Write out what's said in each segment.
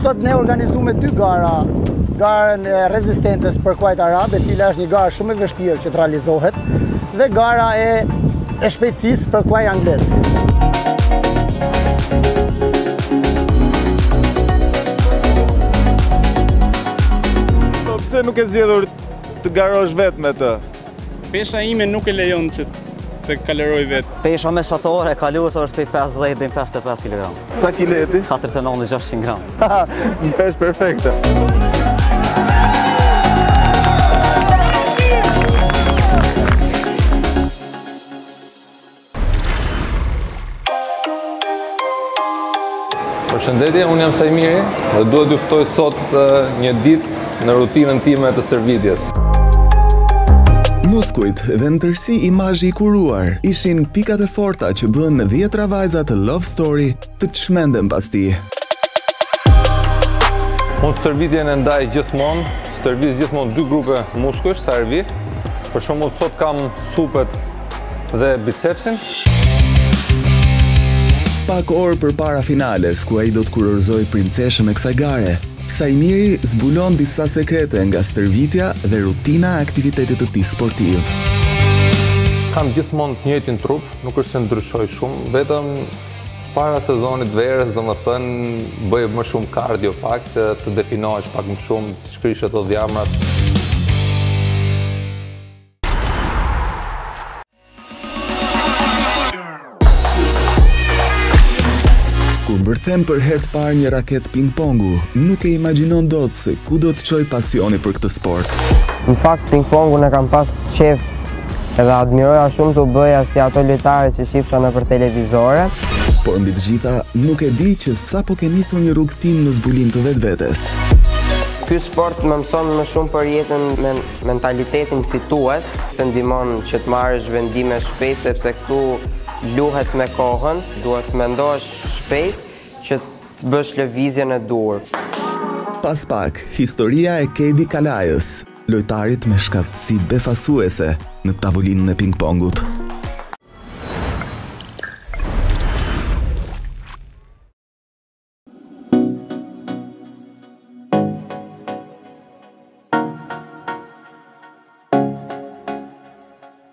Sot ne organizojmë dy gara, garën e rezistencës për kuajt arabe, e cila është një garë shumë e vështirë që të realizohet, dhe gara e, e shpejtësisë për kuaj anglezë. Po, pse nuk ke zgjedhur të garosh vetë me të? Pesha ime nuk e lejon që të kalëroj vetë. Pesha mesatore e kaluesit është prej 50 dhe 55 kg. Sa kile je ti? 49 e 600 gram. Ha, në peshë perfekte. Përshëndetje, unë jam Saimiri dhe dua t'ju ftoj sot një ditë në rutinën time të stërvitjes. Muskujt dhe në tërësi imazhi i kuruar ishin pikat e forta që bënë dhjetëra vajza të Love Story Të çmenden pas tij. Unë stërvitjen e ndaj gjithmonë, stërvis gjithmonë dy grupe muskujsh sa herë vij. Për shembull sot kam supet dhe bicepsin. Pak orë përpara finales, ku ai do të kurorëzojë princeshën e kësaj gare, Saimiri zbulon disa sekrete nga stërvitja dhe rutina e aktivitetit të tij sportiv. Kam gjithmonë të njëjtin trup, nuk është se ndryshoj shumë, vetëm Para sezonit verës, domethënë, bëj më shumë kardio pak, që të definohesh pak më shumë, të shkrish ato dhjamrat. Kur mbërthen për herë të parë një raketë ping-pongu, nuk e imagjinon dot se ku do të çojë pasioni për këtë sport. Në fakt ping-pongun e kam pas qejf Edhe admiroja shumë të bëhesha si ato lojtare që shifsha nëpër televizore. Por mbi të gjitha, nuk e di që sapo ke nisur një rrugëtim në zbulim të vetvetes. Ky sport më mëson më shumë për jetën me mentalitetin fitues, të ndihmon që të marrësh vendime shpejt, sepse këtu luhet me kohën, duhet të mendosh shpejt që të bësh lëvizjen e duhur. Pas pak, historia e Kedi Kalajës. Lojtarit me shkathtësi befasuese në tavolinën e pingpongut.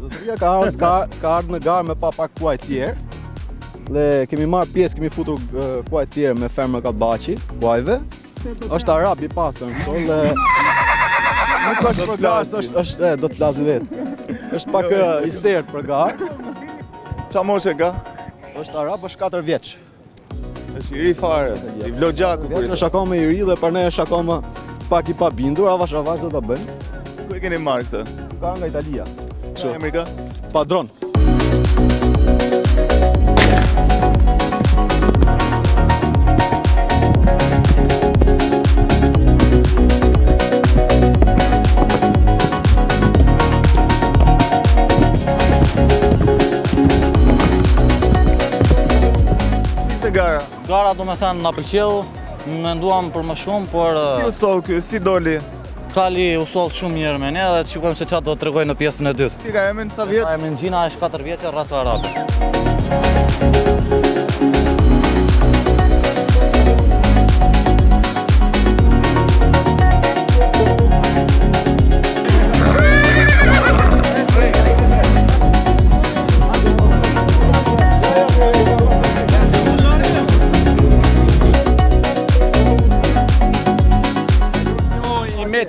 Zotëria ka ardhë ka, ka ardhë në garë me pa pak kuaj tjerë. Dhe kemi marrë pjesë, kemi futur kuaj tjerë me fermën Kabashi, kuajve. Është arab i pastër, këto dhe... Nuk është për garë, është, është, e, do të flasin vetë. është pak i sertë për garë. Ça moshe ka? është arab, është 4 vjeç. Është i ri fare, i vlon gjaku për i të. Është akoma i ri dhe për ne është akoma pak i pabindur, avash avash do ta bëjmë. Ku e keni marrë këtë? Ka nga Italia. Që? Emri ka? Padron. Ishte gara? Gara domethënë na pëlqeu, ne menduam për më shumë, por... Si u sol kjo, si doli? Kali u soll shumë mirë me ne dhe të shikojmë se ça do të tregojë në pjesën e dytë. Si e ka emrin, sa vjeç? Ka emrin Gina, është 4 vjeçe, racë arabe.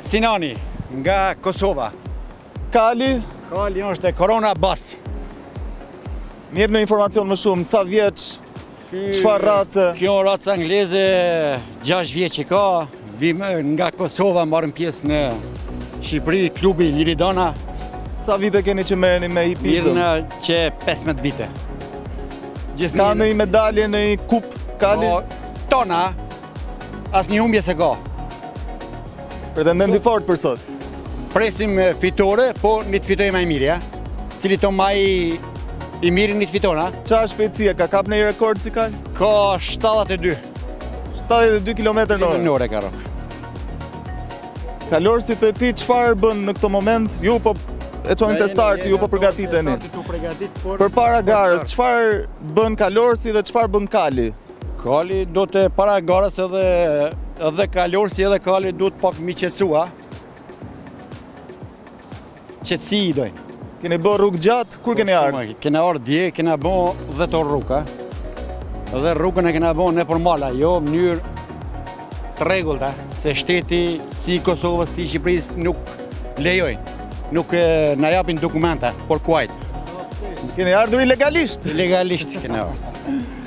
Sinani, nga Kosova. Kali? Kali është Corona Bas. Mirë, një informacion më shumë, sa vjeç? Çfarë race? Kjo racë angleze, 6 vjeç i ka, vijmë nga Kosova, marrim pjesë në Shqipëri, klubi Liridona. Sa vite keni që merreni me hipizëm? Mirë, ne që 15 vite. Ka ndonjë medalje, ndonjë kupë, kali? Tona, Asnjë humbje s'e ka. Pretendent i fort për sot. Presim fitore, po le të fitojë ma i mirë, ja? Cili të ma i mirë le të fitojë, ha? Ça shpejtësie, ka kap ndonjë rekord ky kalë? Ka 72. 72 km në orë? Në orë e ka rëkë. Kalorësit e tij, çfarë bën në këto momente? Ju po e çoni te starti, ju po përgatiteni. Përpara garës, çfarë bën kalorësi dhe çfarë bën kali? Kali duhet para garës edhe edhe kalorësi edhe kali duhet pak m'i qetsu. Qetsi i dojnë. Keni bërë rrugë të gjatë, kur keni po, ardhë? Kena ardhë dje, kena bo dhetë orë rrugë, dhe rrugën e kena bo informale, jo mënyrë të rregullt, se shteti si Kosovës, si Shqipërisë nuk lejojnë, nuk na japin dokumenta për kuajt. Keni ardhur ilegalisht? Ilegalisht kena ardhur.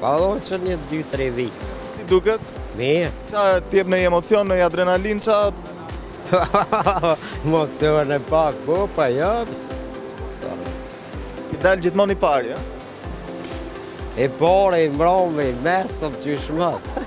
Valla, që një dy, tre vit. Si duket? Mirë. Ça, t'jep ndonjë emocion, një adrenalinë, ça? Emocion e pak, po, pa japs. Sërës. A del gjithmonë i pari, ja? I pari, i mbrami, i mesëm, që i shmasë.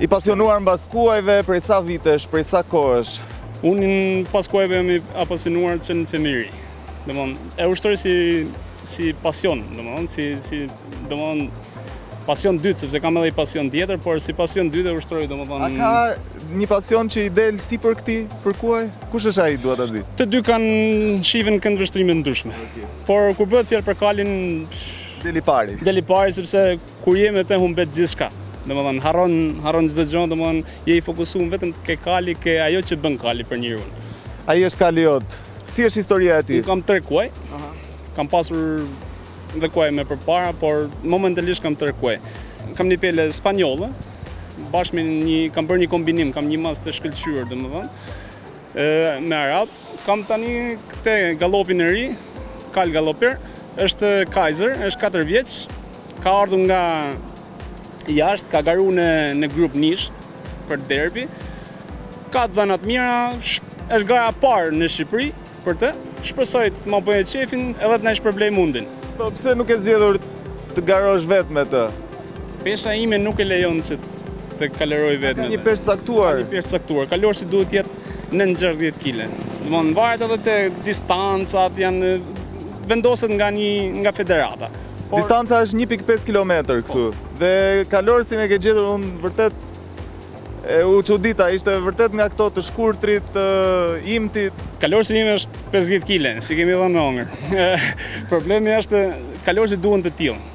I pasionuar mbas kuajve prej sa vitesh, prej sa kohësh? Unë pas kuajve jam i apasionuar që në fëmijëri. Domthon, e ushtroj si si pasion, domthon, si si domthon pasion dytë, sepse kam edhe një pasion tjetër, por si pasion dytë e ushtroj, domthon. A ka një pasion që i del sipër këtij, për kuaj? Kush është ai, dua ta di? Të dy kanë shihen këndvështrime të ndryshme. Por kur bëhet fjalë për kalin, Del i pari. Del i pari sepse Kur je me te humbet gjithçka. Domethënë harron harron çdo gjë, domethënë je i fokusuar vetëm ke kali, ke ajo që bën kali për njeriun. Ai është kali jot. Si është historia e tij? Unë kam tre kuaj. Aha. Kam pasur dhe kuaj më përpara, por momentalisht kam tre kuaj. Kam një pelë spanjolle, bashkë me një kam bërë një kombinim, kam një mëz të shkëlqyer, domethënë. me arab. Kam tani këtë galopin e ri, kal galoper, është Kaiser, është 4 vjeç, ka ardhur nga jashtë, ka garu në, në grup nisht për derbi. Ka të dhëna t'mira, është gara parë në Shqipëri për të. Shpresoj të më bëjë qejfin edhe të na shpërblejë mundin. Po pse nuk ke zgjedhur të garosh vetë me të? Pesha ime nuk e lejon që të kaloroj vetë. Ka një peshë caktuar. Ka një peshë caktuar. Kalorësi duhet të jetë në 60 kg. Do të varet edhe te distanca që vendoset nga një nga federata. Distanca është 1.5 km këtu. Po. Dhe kalorësin e ke gjetur unë vërtet u çudita, ishte vërtet nga këta të shkurtrit, të imtit. Kalorësi ime është 50 kg, s'i kemi dhënë me ngrënë. Problemi është kalorësit duhen të tillë.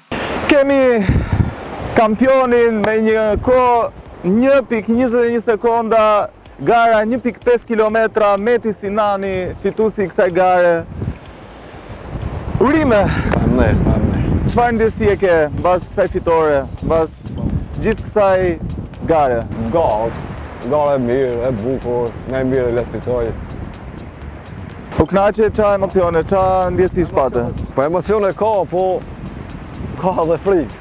Kemi kampionin me një kohë 1.21 sekonda, gara 1.5 kilometra, Meti Sinani, fituesi i kësaj gare. Urime! Falemner, falemner. Çfarë ndjesie ke mbas kësaj fitore, mbas gjithë kësaj gare? Garë, garë e mirë, e bukur, më e mirë le të fitojë. U knaqe, ça emocione, ça ndjesish pate? Po emocione ka, po ka dhe frikë.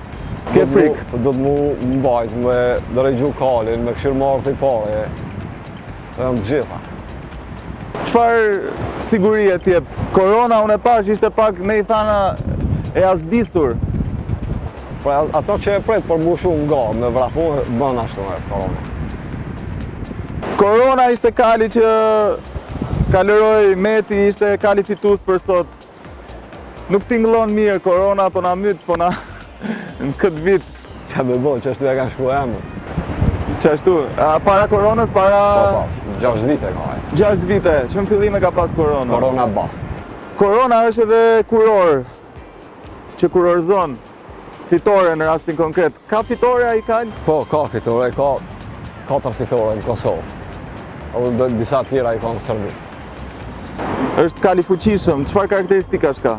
Ke frikë? Duhet me u mbajt, me drejtu kalin, me kshyr me ardh i pari, janë të gjitha. Çfarë sigurie t'jep? Korona, unë e pashë, ishte pak me i thënë e azdisur. Po ato që e pret për mushu nga me vrapu bën ashtu me korona. Korona ishte kali që kalëroi Meti ishte kali fitues për sot. Nuk tingëllon mirë korona po na mbyt po na në këtë vit. Ça me bo, që ashtu e ka shku emri. Që ashtu, para koronës, para... Po, po, gjashtë vite ka e. Gjashtë vite, që në fillim e ka pas korona. Korona bast. Korona është edhe kurorë. Që kurorëzon fitore në rastin konkret. Ka fitore ai kalë? Po, ka fitore, ka 4 fitore në Kosovë. Dhe disa tjera i ka në Serbi. Është kalë i fuqishëm, çfarë karakteristikash ka?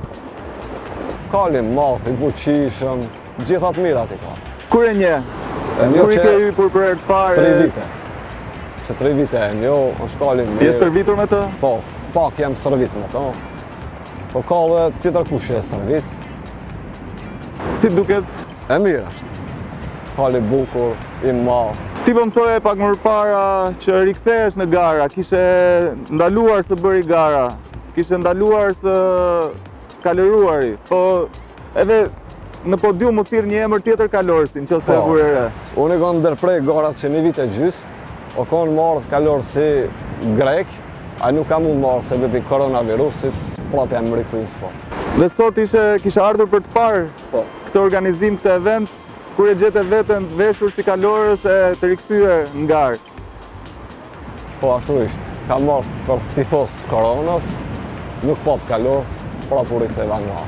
Kalë i madh, i fuqishëm, gjitha t'mirat i ka. Kur e njeh? E njoh që... Kur e pe për herë të parë? Tri vite. Që tri vite e njoh, është kalë i mirë. Je stërvitur me të? Po, pak jam stërvit me të. Po ka dhe tjetër kush e stërvit. Si të duket? I mirë është. Kalë i bukur, i madh. Ti po më thoje pak më përpara që rikthehesh në gara, kishe ndaluar së bëri gara, kishe ndaluar së kalëruari, po edhe në podium u thirr një emër tjetër kalorësi, që se e burere. Po, unë i kam ndërpre garat që një vit e gjysë, U kon me ardh kalorësi grek a nuk ka mund me ardh sebepi koronavirusit prap jam rikthy në sport. Dhe sot ishe kishe ardhur për të parë po. këtë organizim këtë event kur e gjete veten të veshur si kalorës e të rikthyer në garë. Po ashtu ishte. Kam ardh për tifoz të koronës, nuk po për kalorës, pra puri këtë dhe nga.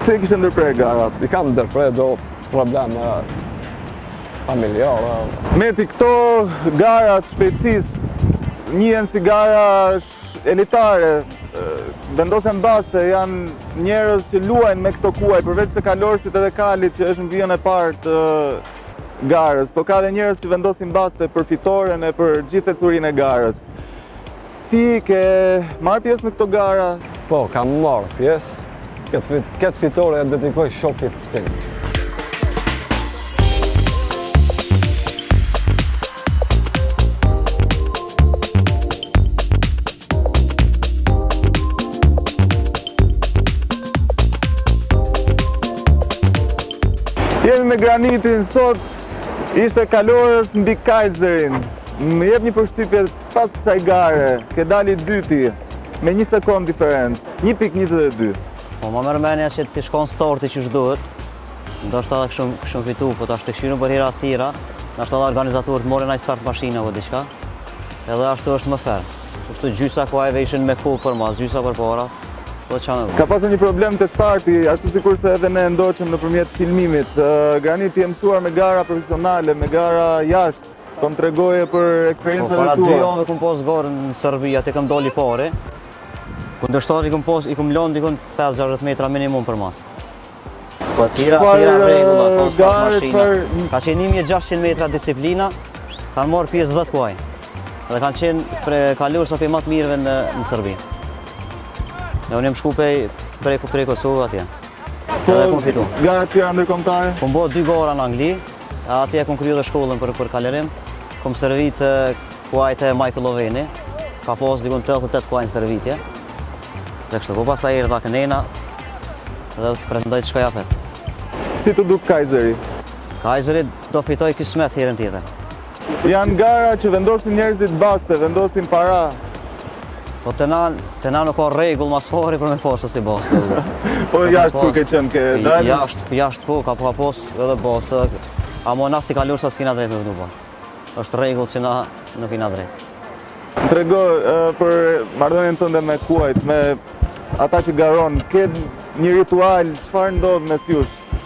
Pse i kishe ndërpre garat? I kam ndërpre do probleme Familjare. Meti këto gara të shpejtësisë njihen si gara elitare, vendosen baste, janë njerëz që luajnë me këto kuaj, përveç se kalorësit edhe kalit që është në vijën e parë të garës, po ka dhe njerëz që vendosin baste për fitoren e për gjithë ecurinë e garës. Ti ke marrë pjesë në këto gara? Po, kam marrë pjesë. Këtë fitore e dedikoj shokit tim. Jemi me Granitin sot, ishte kalorës mbi Kajzerin. Më jep një përshtypje Pas kësaj gare, ke dalë i dyti, me një sekond diferencë, një pikë njëzet e dy. Po ma merr menja që të shkonte starti qysh duhet, ndoshta edhe kishim kishim fitu, po tashti kështu për hera të tjera, ndoshta edhe organizatorët marrin naj start mashina a diçka, edhe ashtu është më fer. Kështu gjysa kuajve ishin me ku përmas, gjysa përpara, po qa me vë. Ka pasë një problem te starti, ashtu sikurse edhe ne ndoqëm nëpërmjet filmimit. Granit, ti i mësuar me gara profesionale, me gara jashtë, Po më tregoje për eksperiencat e tua. Po para dy javëve kam pas garën në Serbi, atje kam dalë i pari. Kundërshtarët i kam pas, i kam lënë dikun 5-60 metra minimum përmas. Po tjera, tjera rregulla, po sa mashina. Ka qenë 1600 metra disiplina, kanë marrë pjesë 10 kuaj. Dhe kanë qenë prej kalorësve më të mirëve në në Serbi. Dhe unë jam shku prej prej Kosovë atje. Po, gara të tjera ndërkombëtare? Kom bo dy gara në Angli, Atje kom kryu dhe shkollën për për kalërim. Kom stërvit kuajt e Michael Owenit. Ka pas dikun 88 kuaj në stërvitje. Dhe kështu, po pastaj erdha kënena dhe pretendoj të shkoj apet. Si t'u duk Kajzeri? Kajzeri do fitoj kismet herën tjetër. Janë gara që vendosin njerëzit baste, vendosin para. Po te na, te na nuk ka rregull masfori për me pas si baste. po jashtë ku ke qenë ke dalë? Jashtë, jashtë po ka pos edhe baste. Ama na si kalorësa s'kina drejt me vëndu baste. Është rregull që na nuk kina drejt. Më trego për marrëdhënien tënde me kuajt, me ata që garon, ke një ritual, çfarë ndodh mes jush?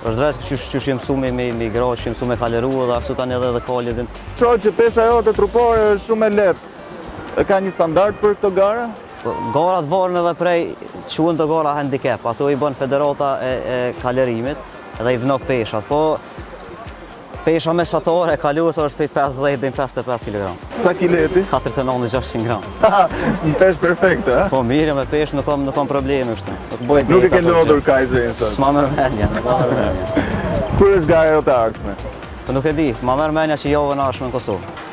Është vetë qysh qysh jem msu me me nga, jem msu me kalëru dhe ashtu tani edhe edhe kali e din. Shoh që pesha jote trupore është shumë e lehtë. A ka një standard për këto gara? Po, garat varen edhe prej quhen gara handicap, ato i bën federata e, e kalërimit dhe i vënë peshat. Po Pesha mesatare e kalorësit është prej 50 deri 55 kg. Sa kile je ti? 49 e 600 gram. Në peshë perfekt, e? Po mirë, me peshë nuk kam, nuk kam probleme, është. Nuk, nuk e ke lodhur Kajzerin, sot? S'ma merr menja, merr menja. Kur është gara jote e ardhshme? Po nuk e di, ma merr menja që javën e ardhshme në Kosovë.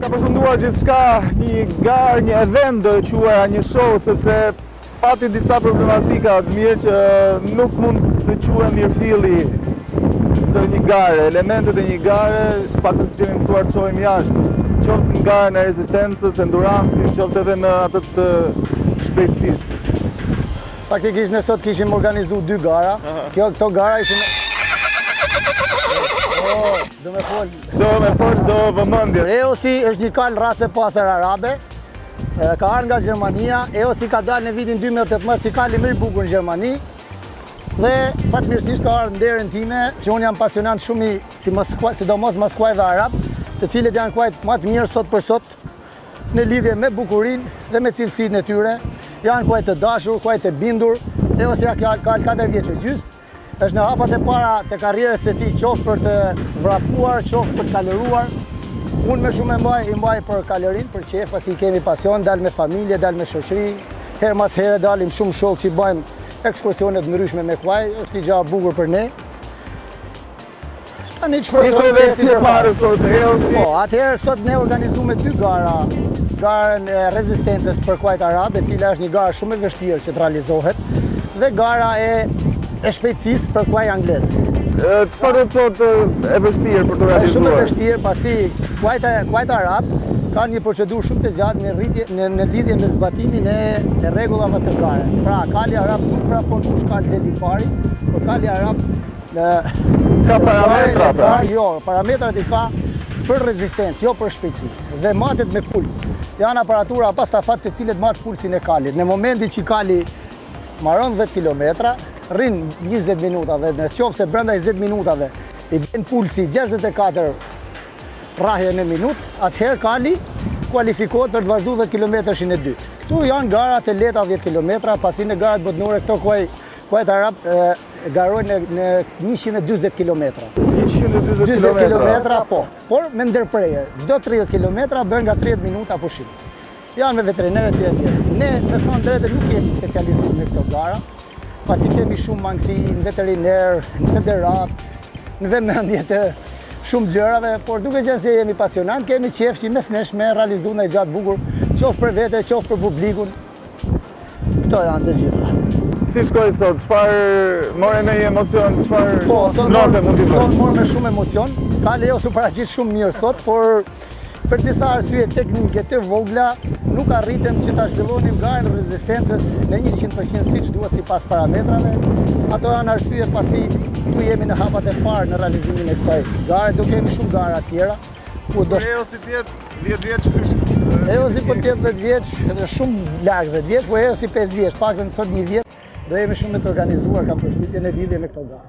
Ka përfunduar gjithçka një garë, një event do e quaja një show, sepse pati disa problematika Admir, që nuk mund të quhet mirëfilli një gare, elementet e një gare, paktën siç jemi mësuar të shohim jashtë, qoftë në garën e rezistencës, endurance, qoftë edhe në atë të shpejtësisë. Faktikisht ne sot kishim organizu dy gara, kjo këto gara ishin... Do me fol... Do me fol, do vëmendje. Eosi është një kalë race pastër arabe, ka ardh nga Gjermania, Eosi ka dalë në vitin 2018 si kali më i bukur në Gjermani, dhe fatmirësisht ka ardh në derën time, që unë jam pasionant shumë i, si, sidomos mas kuajve arab, të cilët janë kuajt ma të mirë sot për sot, në lidhje me bukurinë dhe me cilësinë e tyre, janë kuaj të dashur, kuaj të bindur, Eosi ka kalë 4 vjeç e gjys, është në hapat e para të karrierës së tij, qoftë për të vrapuar, qoftë për të kalëruar. Unë më shumë e mbaj, i mbaj për kalërim, për qef, pasi kemi pasion, dal me familje, dal me shoqëri. Herë mas herë dalim shumë shokë që bëjmë ekskursione të ndryshme me kuaj, është një gjë e bukur për ne. Tani çfarë do të bëjë pjesë marrë sot Eosi? Po, atëherë sot ne organizume dy gara, garën e rezistencës për kuajt arab, e cila është një garë shumë e vështirë që të realizohet, dhe gara e e shpejtësisë për kuaj anglez. Çfarë do të thotë e vështirë për të realizuar? Është shumë e vështirë pasi kuajt kuajt arab kan një procedurë shumë të gjatë në rritje në, në lidhje me zbatimin e, e rregullave të garës. Pra, kali arab nuk vrapon kush ka del i pari, por kali arab Nuk ka parametra pra. Jo, parametrat i ka për rezistencë, jo për shpejtësi. Dhe matet me puls. Janë aparatura pastafat të cilët matin pulsin e kalit. Në momentin që kali maron 10 kilometra, rrin 20 minuta dhe në qoftë se brenda 20 minutave i vjen pulsi 64 rrahje në minut, atëherë kali kualifikohet për të vazhduar 10 kilometërshin e dytë. Këtu janë gara të lehta 10 kilometra, pasi në garat botnore këto kuaj kuajt arab garojnë 120 kilometra. 120 kilometra? 120 kilometra, po. Por me ndërprerje, çdo 30 kilometra bën nga 30 minuta pushim. Janë me veterinerë e tjera tjera. Ne, me thënë drejtë, nuk jemi specializu në këto gara, pasi kemi shumë mangësi në veteriner, në federat, në vëmendje të shumë gjërave, por duke qenë se jemi pasionant, kemi qefë që mes nesh me realizu një gja të bukur, qofë për vete, qofë për publikun, Këto janë të gjitha. Si shkoi sot? Çfarë morëm një emocion? Çfarë po, notë mund t'i vësh? Sot morëm shumë emocion. Kali Eos u paraqit shumë mirë sot, por për disa arsye teknike të vogla nuk arritëm që ta zhvillonim garën rezistencës në 100% siç duhet sipas parametrave. Ato janë arsye pasi këtu jemi në hapat e parë në realizimin e kësaj gare, do kemi shumë gara tjera, Ku do të jetë Eos 10 vjeç kush? Eosi po të jetë 10 vjeç, edhe shumë larg 10 vjeç, po Eosi 5 vjeç, pak nga sot 1 vjet, do jemi shumë më të organizuar kam përshtypjen në lidhje me këto gara.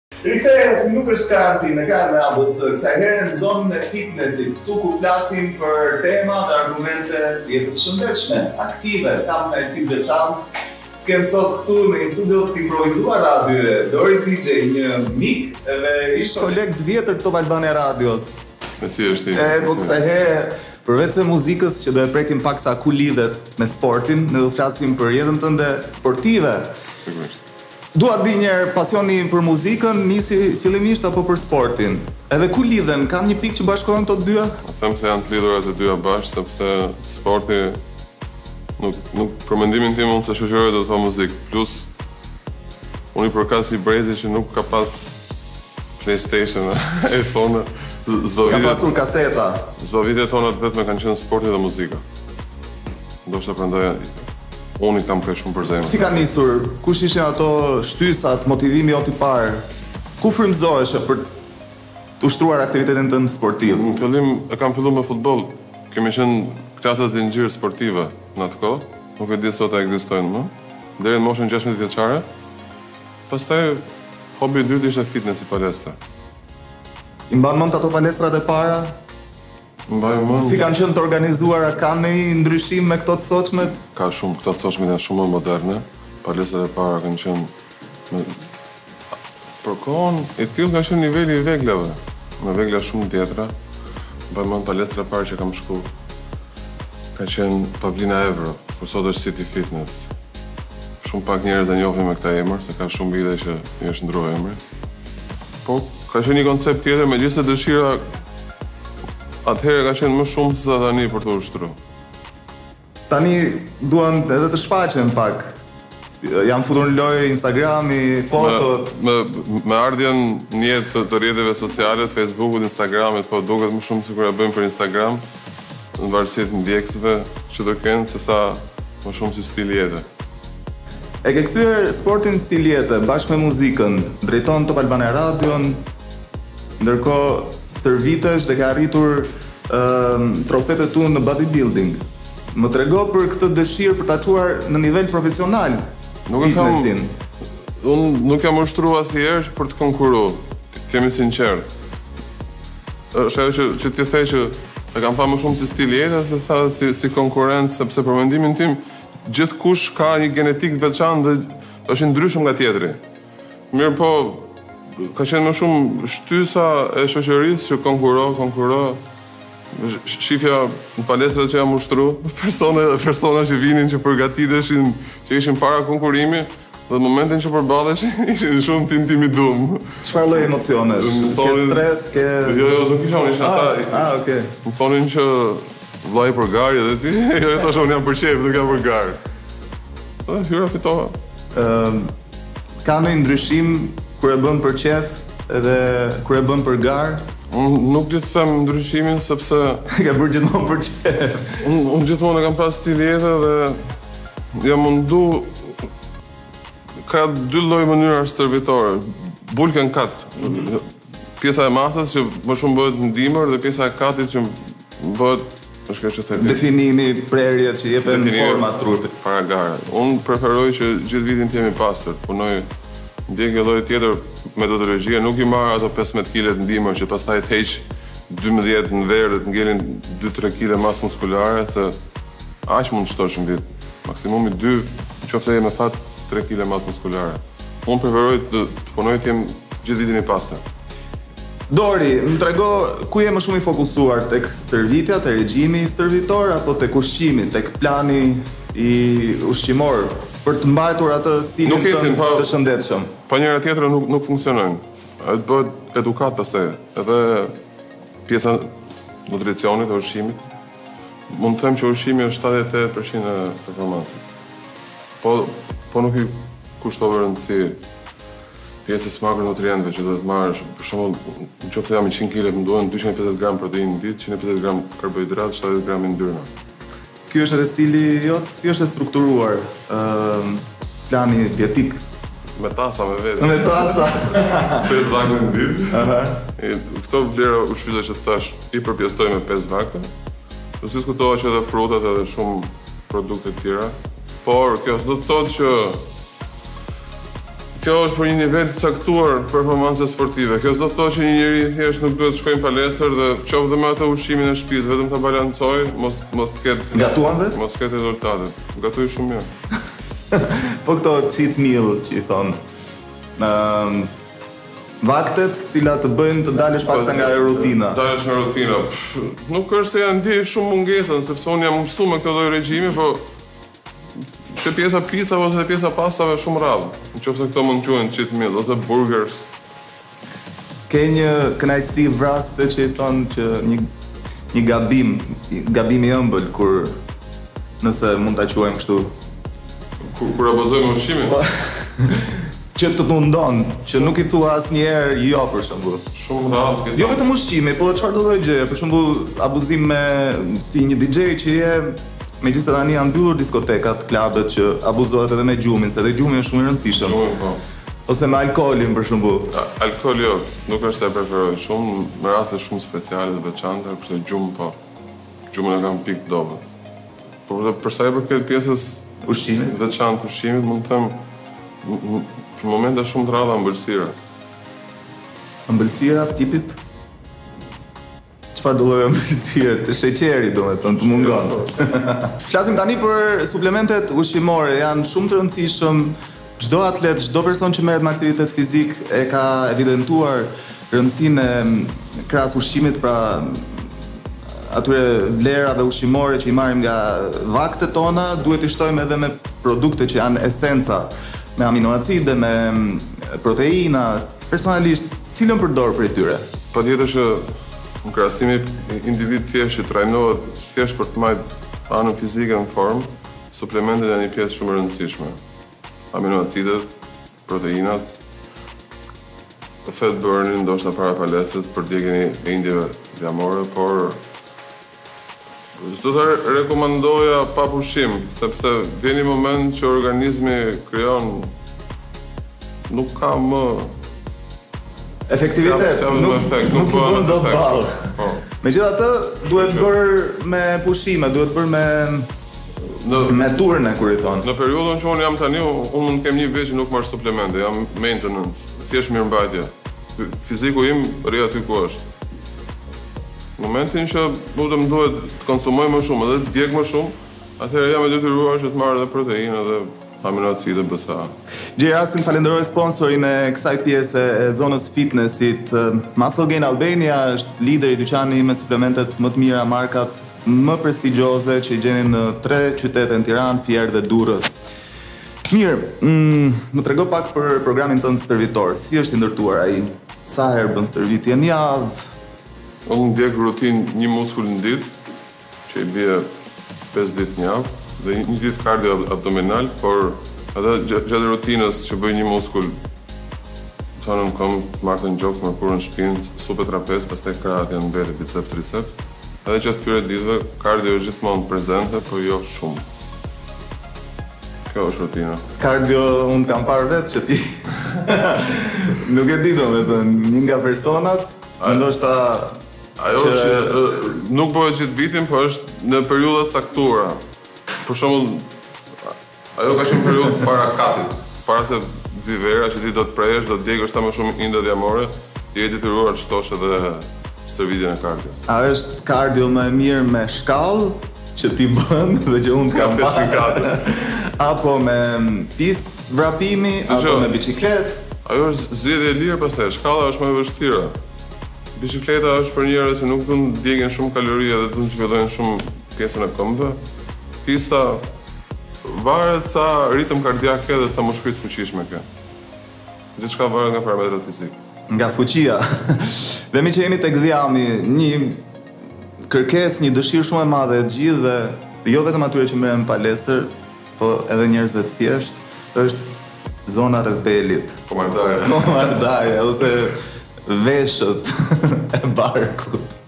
Rikthehemi te Nuk është karantinë, e ka edhe ABC, kësaj herë në zonën e fitnessit, këtu ku flasim për tema dhe argumente të jetës së shëndetshme, aktive, kam kënaqësi të veçantë të kem sot këtu në një studio të improvizuar radioje, Dori DJ, një mik dhe ish koleg të vjetër të Top Albania Radios. Si je? E, po kësaj herë Përveç se muzikës që do e prekim pak sa ku lidhet me sportin, ne do flasim për jetën tënde sportive. Sigurisht. Dua të di një herë, pasioni për muzikën nisi fillimisht apo për sportin? Edhe ku lidhen, kanë një pikë që bashkohen këto të dyja? Po them se janë të lidhura të dyja bashkë sepse sporti nuk nuk për mendimin tim unë se shoqëroj dot pa muzikë. Plus unë i përkas një brezi që nuk ka pas playstation e iphone zbavitjet. Ka pasur kaseta. Zbavitjet tona të vetme kanë qenë sporti dhe muzika. Ndoshta prandaj Unë i kam kaq shumë për zemër. Si ka nisur? Kush ishin ato shtysat, motivimi jot i parë? Ku frymëzoheshe për të ushtruar aktivitetin tënd sportiv? Në fillim e kam fillu me futboll. Kemi qenë klasa zinxhir sportive në atë kohë, nuk e di sot a ekzistojnë më, deri në moshën gjashtëmbëdhjetë vjeçare. Pastaj hobi i dytë ishte fitnesi, palestra. I mban mend ato palestrat e para? Mbaj mend. Si kanë qenë të organizuara, kanë një ndryshim me këto të sotshmet? Ka shumë, këto të sotshmet janë shumë më moderne. Palestrat e para kanë qenë me për kohën e tillë ka qenë niveli i veglave, me vegla shumë të vjetra. Mbaj mend palestra e parë që kam shku. Ka qenë Pavlina Evro, por sot është City Fitness. Shumë pak njerëz e njohin me këtë emër, se ka shumë vite që i është ndrua emri. Po, ka qenë një koncept tjetër, megjithëse dëshira Atëherë ka qenë më shumë se sa tani për t'u ushtru. Tani duan edhe të shfaqen pak. Janë futur në lojë Instagrami, fotot. Me, me, me ardhjen në jetë të, të rrjeteve sociale, të Facebookut, Instagramit, po duket më shumë sikur e bëjmë për Instagram, në varësi të ndjekësve që do kenë se sa më shumë si stil jete. E ke kthyer sportin stil jete bashkë me muzikën. Drejton Top Albania Radion, Ndërkohë, stërvitesh dhe ke arritur trofe ti në bodybuilding. Më trego për këtë dëshirë për ta çuar në nivel profesional fitnesin. Unë nuk jam ushtru asnjëherë për të konkuru, të jem i sinqert. Është ajo që që ti the që e kam pa më shumë si stil jete se sa si si konkurrencë, sepse për mendimin tim gjithkush ka një genetikë të veçantë dhe është i ndryshëm nga tjetri. Mirëpo, ka qenë më shumë shtysa e shoqërisë që konkuro, konkuro, shifja në palestrat që jam ushtru, persona, persona që vinin që përgatiteshin, që ishin para konkurimit, dhe në momentin që përballeshim ishin shumë të intimidum. Çfarë lloj emocionesh? Më thonin, ke stres, ke Jo, jo, nuk isha unë, isha ata. Ah, ah, okay. Më thonin që vllai për garë dhe ti, jo, jo, thashë unë jam për qejf, nuk jam për garë. Ë, hyra fitova. Ë, ka ndonjë ndryshim kur e bën për qef dhe kur e bën për gar? Unë nuk di të them ndryshimin sepse e kam bërë gjithmonë për qef. Unë un gjithmonë e kam pas stil jete dhe jam mundu ka dy lloj mënyrash stërvitore. Bulk and cut. Pjesa e masës që më shumë bëhet në dimër dhe pjesa e cut-it që bëhet është kjo që the ti. Definimi, prerjet që jepen në formë trupit. Para gare. Unë preferoj që gjithë vitin të jem i pastër. Punoj ndjek një lloj tjetër metodologjie. Nuk i marr ato 15 kilet në dimër që pastaj të heq 12 në verë dhe të ngelin 2-3 kile masë muskulare. Aq mund të shtosh në vit, maksimumi dy, në qoftë se je me fat, tre kile masë muskulare. Unë preferoj të punoj të jem gjithë vitin i pastër. Dori, më trego ku je më shumë i fokusuar, tek stërvitja, te regjimi stërvitor apo tek ushqimi, tek plani ushqimor për të mbajtur atë stilin tënd të shëndetshëm? Pa njëra tjetrën nuk nuk funksionojnë. Ajo të bëhet edukatë pastaj edhe pjesa e nutricionit e ushqimit. Mund të them që ushqimi është shtatëdhjetë tetëdhjetë për qind e performancës. Po, po nuk i kushtove rëndësi pjesës së makronutrientëve që duhet të marrësh. Për shembull, nëse jam 100 kg, më duhen 250 gram protein në ditë, 150 gram karbohidrat, 70 gram yndyrna. Ky është edhe stili jot, si është e strukturuar plani dietik? Me tasa me vete. Me tasa. Pesë vakte në ditë. Aha. Këto vlera ushqyese që të thash, I përpjestoj me pesë vakte. S'diskutohet që edhe frutat edhe shumë produkte të tjera. Por kjo s'do të thotë që kjo është për një nivel të caktuar performance sportive. Kjo s'do të thotë që një njeri i thjesht nuk duhet të shkojë në palestër dhe qoftë edhe me atë ushqimin e shtëpisë, vetëm ta balancojë, mos mos të ketë Gatuan vetë? Mos ketë rezultate. Gatuj shumë mirë. po këto cheat meal që i thonë. Ëm Vaktet të cilat të bëjnë të dalësh paksa nga ajo rutina? Dalësh nga rutina, nuk është se ia ndjej shumë mungesën, sepse unë jam mësuar me këtë lloj regjimi, po te pjesa picave ose te pjesa pastave shumë rrallë, nëse këto mund të quhen cheat meal ose burgers. Ke një kënaqësi vrasëse që i thonë që një një gabim, gabim i ëmbël kur nëse mund ta quajmë kështu, kur abuzojmë me ushqimin? Po. Që të tundon që nuk i thua asnjëherë jo për shembull. Shumë rrallë duke thënë. Jo vetëm ushqimi, po çfarëdo lloj gjëje, për shembull abuzim me si një DJ që je, megjithëse tani janë mbyllur diskotekat, klabet që abuzohet edhe me gjumin, se edhe gjumi është shumë i rëndësishëm. Gjumi po. Ose me alkoolin për shembull. Alkool jo, nuk është se e preferoj shumë, në raste shumë speciale të veçanta, kurse gjumi po. Gjumin e kam pikë të dobët. Por dhe përsa i përket pjesës së ushqimit, veçantë ushqimit, mund të them për momente shumë të rralla ëmbëlsira. Ëmbëlsira tipit? Çfarëdo lloj ëmbëlsire? Të sheqerit, domethënë, të mungon. Flasim tani për suplementet ushqimore, janë shumë të rëndësishëm Çdo atlet, çdo person që merret me aktivitet fizik e ka evidentuar rëndësinë e krahas ushqimit, pra atyre vlerave ushqimore që i marrim nga vaktet tona, duhet t'i shtojmë edhe me produkte që janë esenca, me aminoacide, me proteina. Personalisht, cilën përdor prej tyre? Patjetër që në krahasim me një individ thjesht që trajnohet thjesht për të mbajtur anën fizike në formë, suplementet janë një pjesë shumë e rëndësishme. aminoacidet, proteinat, fat burning, ndoshta para palestrës për djegien e indeve dhjamore, por s'do ta rekomandoja pa pushim, sepse vjen një moment që organizmi krijon nuk ka më efektivitet, nuk, nuk, efekt, nuk, nuk i bën dot ballë. Po. Megjithatë, duhet bërë me pushime, duhet bërë me Në, me turne sikur i thonë. Në periudhën që unë jam tani, unë mund të kem një vit që nuk marr suplemente, jam maintenance, thjesht mirëmbajtje. Fiziku im rri aty ku është. Në momentin që do të më duhet të konsumoj më shumë dhe të djeg më shumë, atëherë jam i detyruar që të marr edhe proteina dhe aminoacide BCAA. Gjej rastin të falënderoj sponsorin e kësaj pjese e zonës së fitnesit. Muscle Gain Albania është lider i dyqani me suplementet më të mira markat më prestigjioze që i gjeni në tre qytete në Tiranë, Fier dhe Durrës. Mirë, më trego pak për programin tënd stërvitor, si është i ndërtuar ai? Sa herë bën stërvitje në javë? Unë ndjek rutinë një muskul në ditë, që i bie pesë ditë në javë dhe një ditë kardio abdominal, por edhe gjatë rutinës që bëj një muskul, të hënën këmbë, të martën gjoks, të mërkurën shpinë, supe trapez, pastaj krahët janë vetë bicep, tricep. Edhe gjatë këtyre ditëve, kardio është gjithmonë prezente, por jo shumë. Kjo është rutina. Kardio unë të kam parë vetë që ti. Nuk e di domethënë, një nga personat, ndoshta ajo është nuk bëhet gjithë vitin, por është në periudha të caktuara. Për shembull, Ajo ka qenë periudhë para katit. Para se të vijë vera që ti do të prejesh, do të djegësh sa më shumë inde dhjamore, ti je i detyruar të shtosh edhe stërvitjen e kardios. A është kardio më e mirë me shkallë që ti bën dhe që unë të kam parë? Apo me pistë vrapimi, apo me biçikletë? Ajo është zgjedhje e lirë pastaj, shkalla është më e vështira. Biçikleta është për njerëz që nuk duan të djegin shumë kalori edhe duan të zhvillojnë shumë pjesën e këmbëve. Pista Varet sa ritëm kardiak ke dhe sa mushkëri të fuqishme ke. Gjithçka varet nga parametrat fizikë. Nga fuqia. Dhe meqë jemi tek dhjami, një kërkesë, një dëshirë shumë e madhe e të gjithëve, jo vetëm atyre që merren në palestër, po edhe njerëzve të thjeshtë, është zona rreth belit. Komardarja. Komardarja ose veshët e barkut.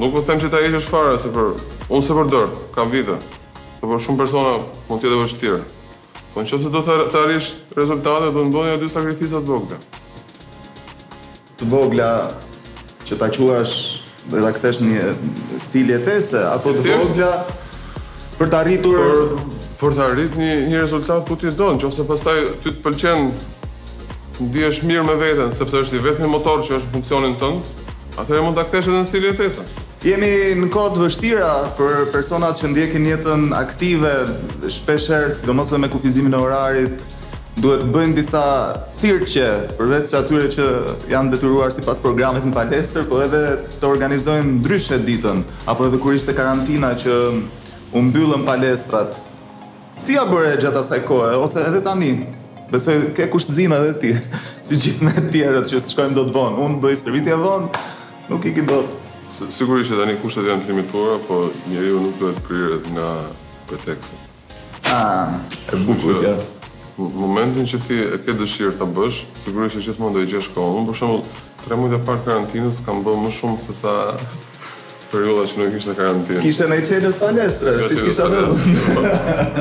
Nuk po them që ta heqësh fare, se për unë se përdor, kam vite. Po për shumë persona mund të jetë e vështirë. Po në qoftë se do të arrish rezultate, do të bësh nja dy sakrifica të vogla. Të vogla që ta quash dhe ta kthesh në një stil jetese apo të vogla për të arritur për, për të arritur një një rezultat ku ti do, në qoftë se pastaj ty të pëlqen ndihesh mirë me veten, sepse është i vetmi motor që është në funksionin tënd, Atëherë mund ta kthesh edhe në stil jetese. Jemi në kohë të vështira për personat që ndjekin jetën aktive, shpesh herë, sidomos edhe me kufizimin e orarit, duhet të bëjnë disa cirqe, përveç atyre që janë detyruar sipas programit në palestër, po edhe të organizojnë ndryshe ditën, apo edhe kur ishte karantina që u mbyllën palestrat. Si ia bëre gjatë asaj kohe, ose edhe tani? Besoj ke kushtëzime edhe ti, si gjithë ne të tjerët që s'shkojmë dot vonë. Unë bëj stërvitje vonë, nuk iki dot. Sigurisht që tani kushtet janë të limituara, po njeriu nuk duhet të priret nga pretekstet. Ah, e bukur kjo. Kështu që, në momentin që ti e ke dëshirë ta bësh, sigurisht që gjithmonë do e gjesh kohën. Unë për shembull, tre muajt e parë të karantinës kam bërë më shumë sesa Periudha që nuk kishte karantinë. Kishte një çelës palestre, siç e kisha dhe.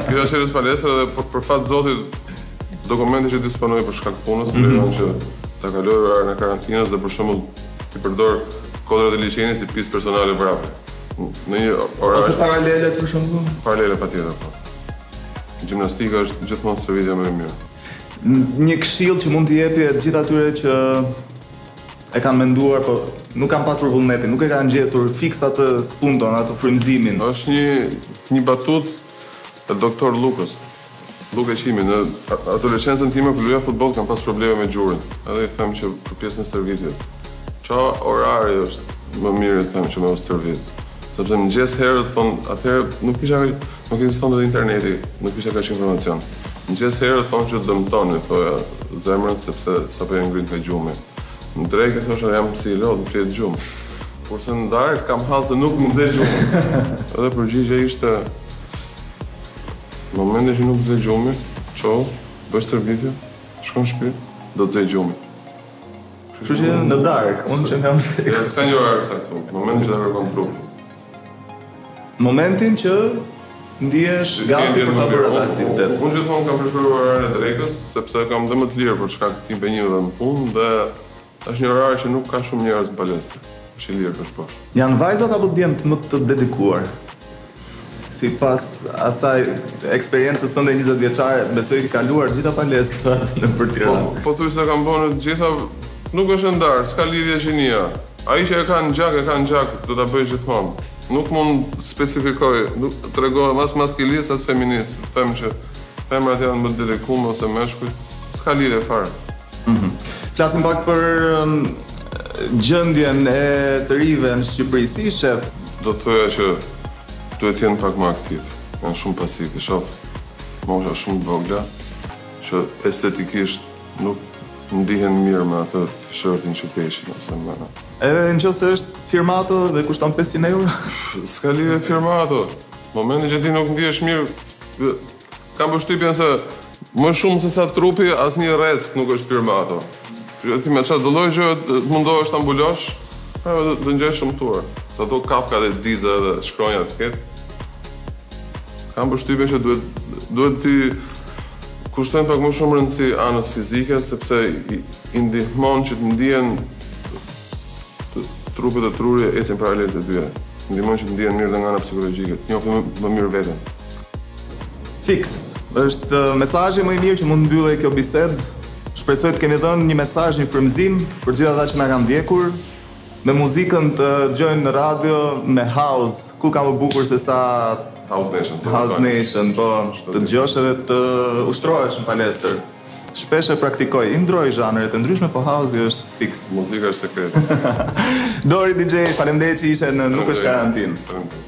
Kisha çelës palestre dhe për, për fat të zotit, dokumenti që disponoj për shkak të punës, mm -hmm. që ta kaloj orën e karantinës dhe për shembull t'i përdor kodrat e liqenit si pistë personale për apë. Në një orë... Ose paralele për shembull? Paralele patjetër, po. Gjimnastika është gjithmonë zgjidhja më e mirë. Një këshillë që mund t'u jepje gjithë atyre që E kanë menduar, po nuk kanë pasur vullnetin, nuk e kanë gjetur fiks atë spunton, atë frymëzimin. Është një një batutë e doktor Llukës, Lluka Heqimi, në adoleshencën time kur luaja futboll kam pas probleme me gjurin, edhe i them që për pjesën e stërvitjes, ça orari është më i mirë i them që të stërvitem, sepse mëngjes herët thonë, atëherë nuk kisha nuk ekzistonte edhe interneti, nuk kisha kaq informacion. Mëngjes herët thonë që dëmton, i thoja zemrën sepse sapo je ngrit nga gjumi. Në drekë i thosha jam si i lodh, më flihet gjumë. Kurse në darkë kam hall se nuk më zë gjumi. Edhe përgjigja ishte, në momentin që nuk të zë gjumi, ço, bëj stërvitje, shkon shpi, do të zërë gjumi. Kështu që në darkë, unë që kam... S'ka një orë të saktë, në momentin që ta kërkon trupi. Momentin që ndihesh gati për ta bërë atë aktivitet. Unë gjithmonë kam preferuar orarin e drekës, sepse e kam dhe më të lirë për shkak të impenjimeve në punë dhe është një orar që nuk ka shumë njerëz në palestër. Është i lirë, është bosh. Janë vajzat apo djemtë më të dedikuar? Sipas asaj eksperiencës tënde njëzet vjeçare, besoj i ke kaluar të gjitha palestrat nëpër Tiranë. Po, pothuajse i kam bërë të gjitha, nuk është e ndarë, s'ka lidhje gjinia. Ai që e ka në gjak e ka në gjak do ta bëjë gjithmonë. Nuk mund të specifikoj, nuk tregohem as maskilist as feminist, të them që femrat janë më të dedikume ose meshkujt, s'ka lidhje fare. Flasim pak për gjendjen e të rinjve në Shqipëri, si i shef? Do të thoja që duhet të jenë pak më aktivë, janë shumë pasivë, i shoh mosha shumë të vogla që estetikisht, Nuk ndihen mirë me atë tishërtin që veshin ose me. Edhe në qoftë se është firmato dhe kushton pesëqind euro? S'ka lidhje firmato. Momentin që ti nuk ndihesh mirë, kam përshtypjen se më shumë se sa trupi, asnjë rreckë nuk është firmato. Kështu që ti me çdo lloj gjëje të mundohesh ta mbulosh, prapë do të ngjash shëmtuar. Sado kafka dhe xixa edhe shkronja të ketë, kam përshtypjen që duhet ti kushtojnë pak më shumë rëndësi anës fizike sepse i, i ndihmon që të ndihen trupi dhe truri ecin paralel të dyja. Ndihmon që të ndihen mirë dhe nga ana psikologjike, të njohin më mirë veten. Fiks, është mesazhi më i mirë që mund të mbyllej kjo bisedë. Shpresoj të kemi dhënë një mesazh, një frymëzim për të gjithë ata që na kanë ndjekur. Me muzikën të dëgjojnë në radio, me house, ku ka më bukur se sa House Nation, të kuptoj. House Nation, po, të dëgjosh edhe të ushtrohesh në palestër. Shpesh e praktikoj, i ndroj zhanret e ndryshme, po house-i është fiks. Muzika është sekret. Dori DJ, faleminderit që ishe në Nuk është karantinë. Faleminderit.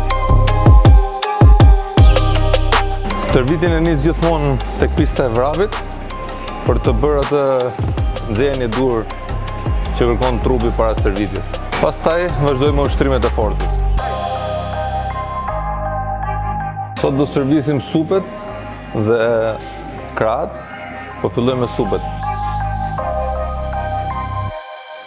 Stërvitjen e nis gjithmonë tek pista e vrapit për të bërë atë nxehjen e duhur që kërkon trupi para stërvitjes. Pastaj, vazhdoj me ushtrimet e forcës. Sot do stërvitim supet dhe krahët, po fillojmë me supet.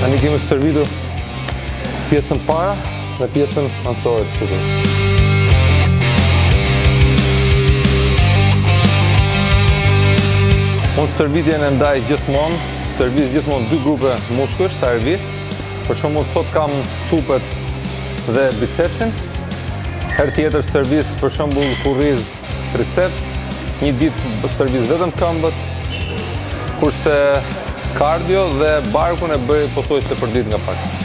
Tani kemi stërvitur pjesën para dhe pjesën anësore të supit. Unë stërvitjen e ndaj gjithmonë, stërvit gjithmonë dy grupe muskujsh, sa herë Për shembull sot kam supet dhe bicepsin, herë tjetër stërvis për shembull kurriz triceps, një ditë stërvis vetëm këmbët, kurse kardio dhe barkun e bëj pothuajse përditë nga pak.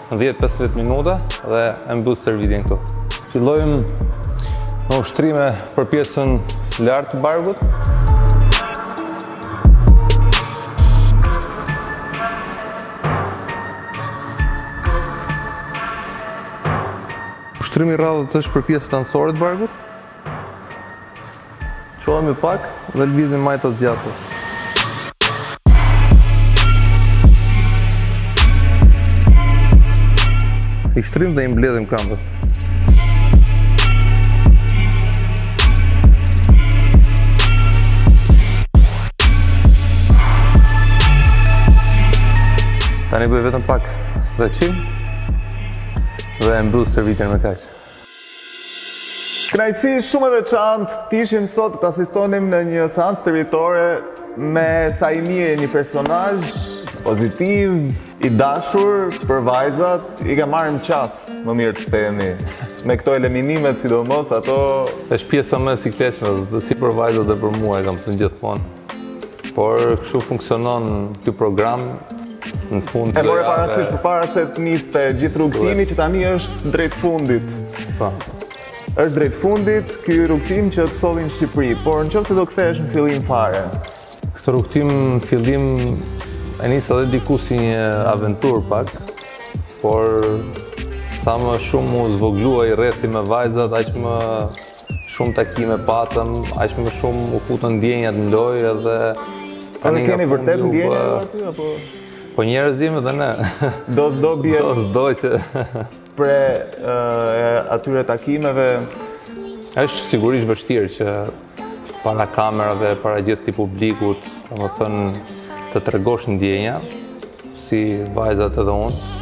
10-15 minuta dhe e mbyll stërvitjen këtu. Fillojmë me ushtrime për pjesën lart të barkut. Ushtrimi i radhës është për pjesën anësore të barkut. Çohemi pak dhe lëvizim majtas djathtas. I shtrijmë dhe i mbledhim këmbët. Tani bëj vetëm pak stretching dhe e mbyll stërvitjen me kaq. Kënaqësi shumë e veçantë të ishim sot të asistonim në një seancë stërvitore me Saimirin, një personazh pozitiv, i dashur për vajzat, i ka marrë në qafë më mirë të themi. Me këto eleminimet, sidomos ato... Është pjesa më e sikletshme, si për vajzat dhe për mua, e kam thënë gjithmonë. Por kështu funksionon ky program në fund të javës. E more parasysh përpara se të niste gjithë rrugëtimi që tani është drejt fundit. Po. Është drejt fundit ky rrugëtim që të solli në Shqipëri, por në qoftë se do kthehesh në fillim fare. Këtë rrugëtim në fillim e nisa edhe diku si një aventurë pak, por sa më shumë u zvoglua rrethi me vajzat, aq më Shumë takime patëm, aq më shumë u futën ndjenjat në lojë edhe a keni vërtet ndjenja aty apo po njerëz jemi dhe ne. Do s'do bie. Do s'do që prej atyre takimeve Është sigurisht vështirë që para kamerave, para gjithë atij publikut, domethënë të tregosh ndjenja, si vajzat edhe unë,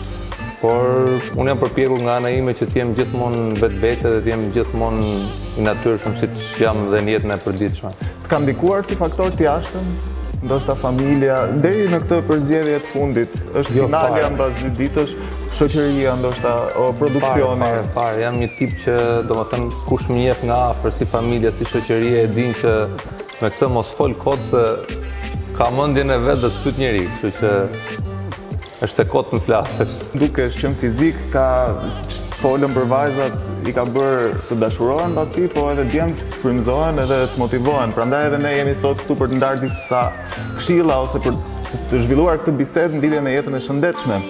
por unë jam përpjekur nga ana ime që të jem gjithmonë vetvetja dhe të jem gjithmonë i natyrshëm siç jam dhe në jetën e përditshme. Të kanë ndikuar ty faktorë të jashtëm? Ndoshta familja, deri në këtë përzgjedhje të fundit, është jo, finalja mbas dy ditësh, shoqëria ndoshta o produksioni. Fare, fare, fare, jam një tip që domethënë kush më njeh nga afër si familja, si shoqëria e dinë që Me këtë mos fol kot se ka mendjen e vet dhe s'pyet njeri, kështu që është e kotë me flasë. Dukshëm që fiziku, ka folur për vajzat, i ka bërë të dashurohen pas tij, po edhe djem të frymëzohen edhe të motivohen. Prandaj edhe ne jemi sot këtu për të ndarë disa këshilla ose për të zhvilluar këtë bisedë në lidhje me jetën e shëndetshme.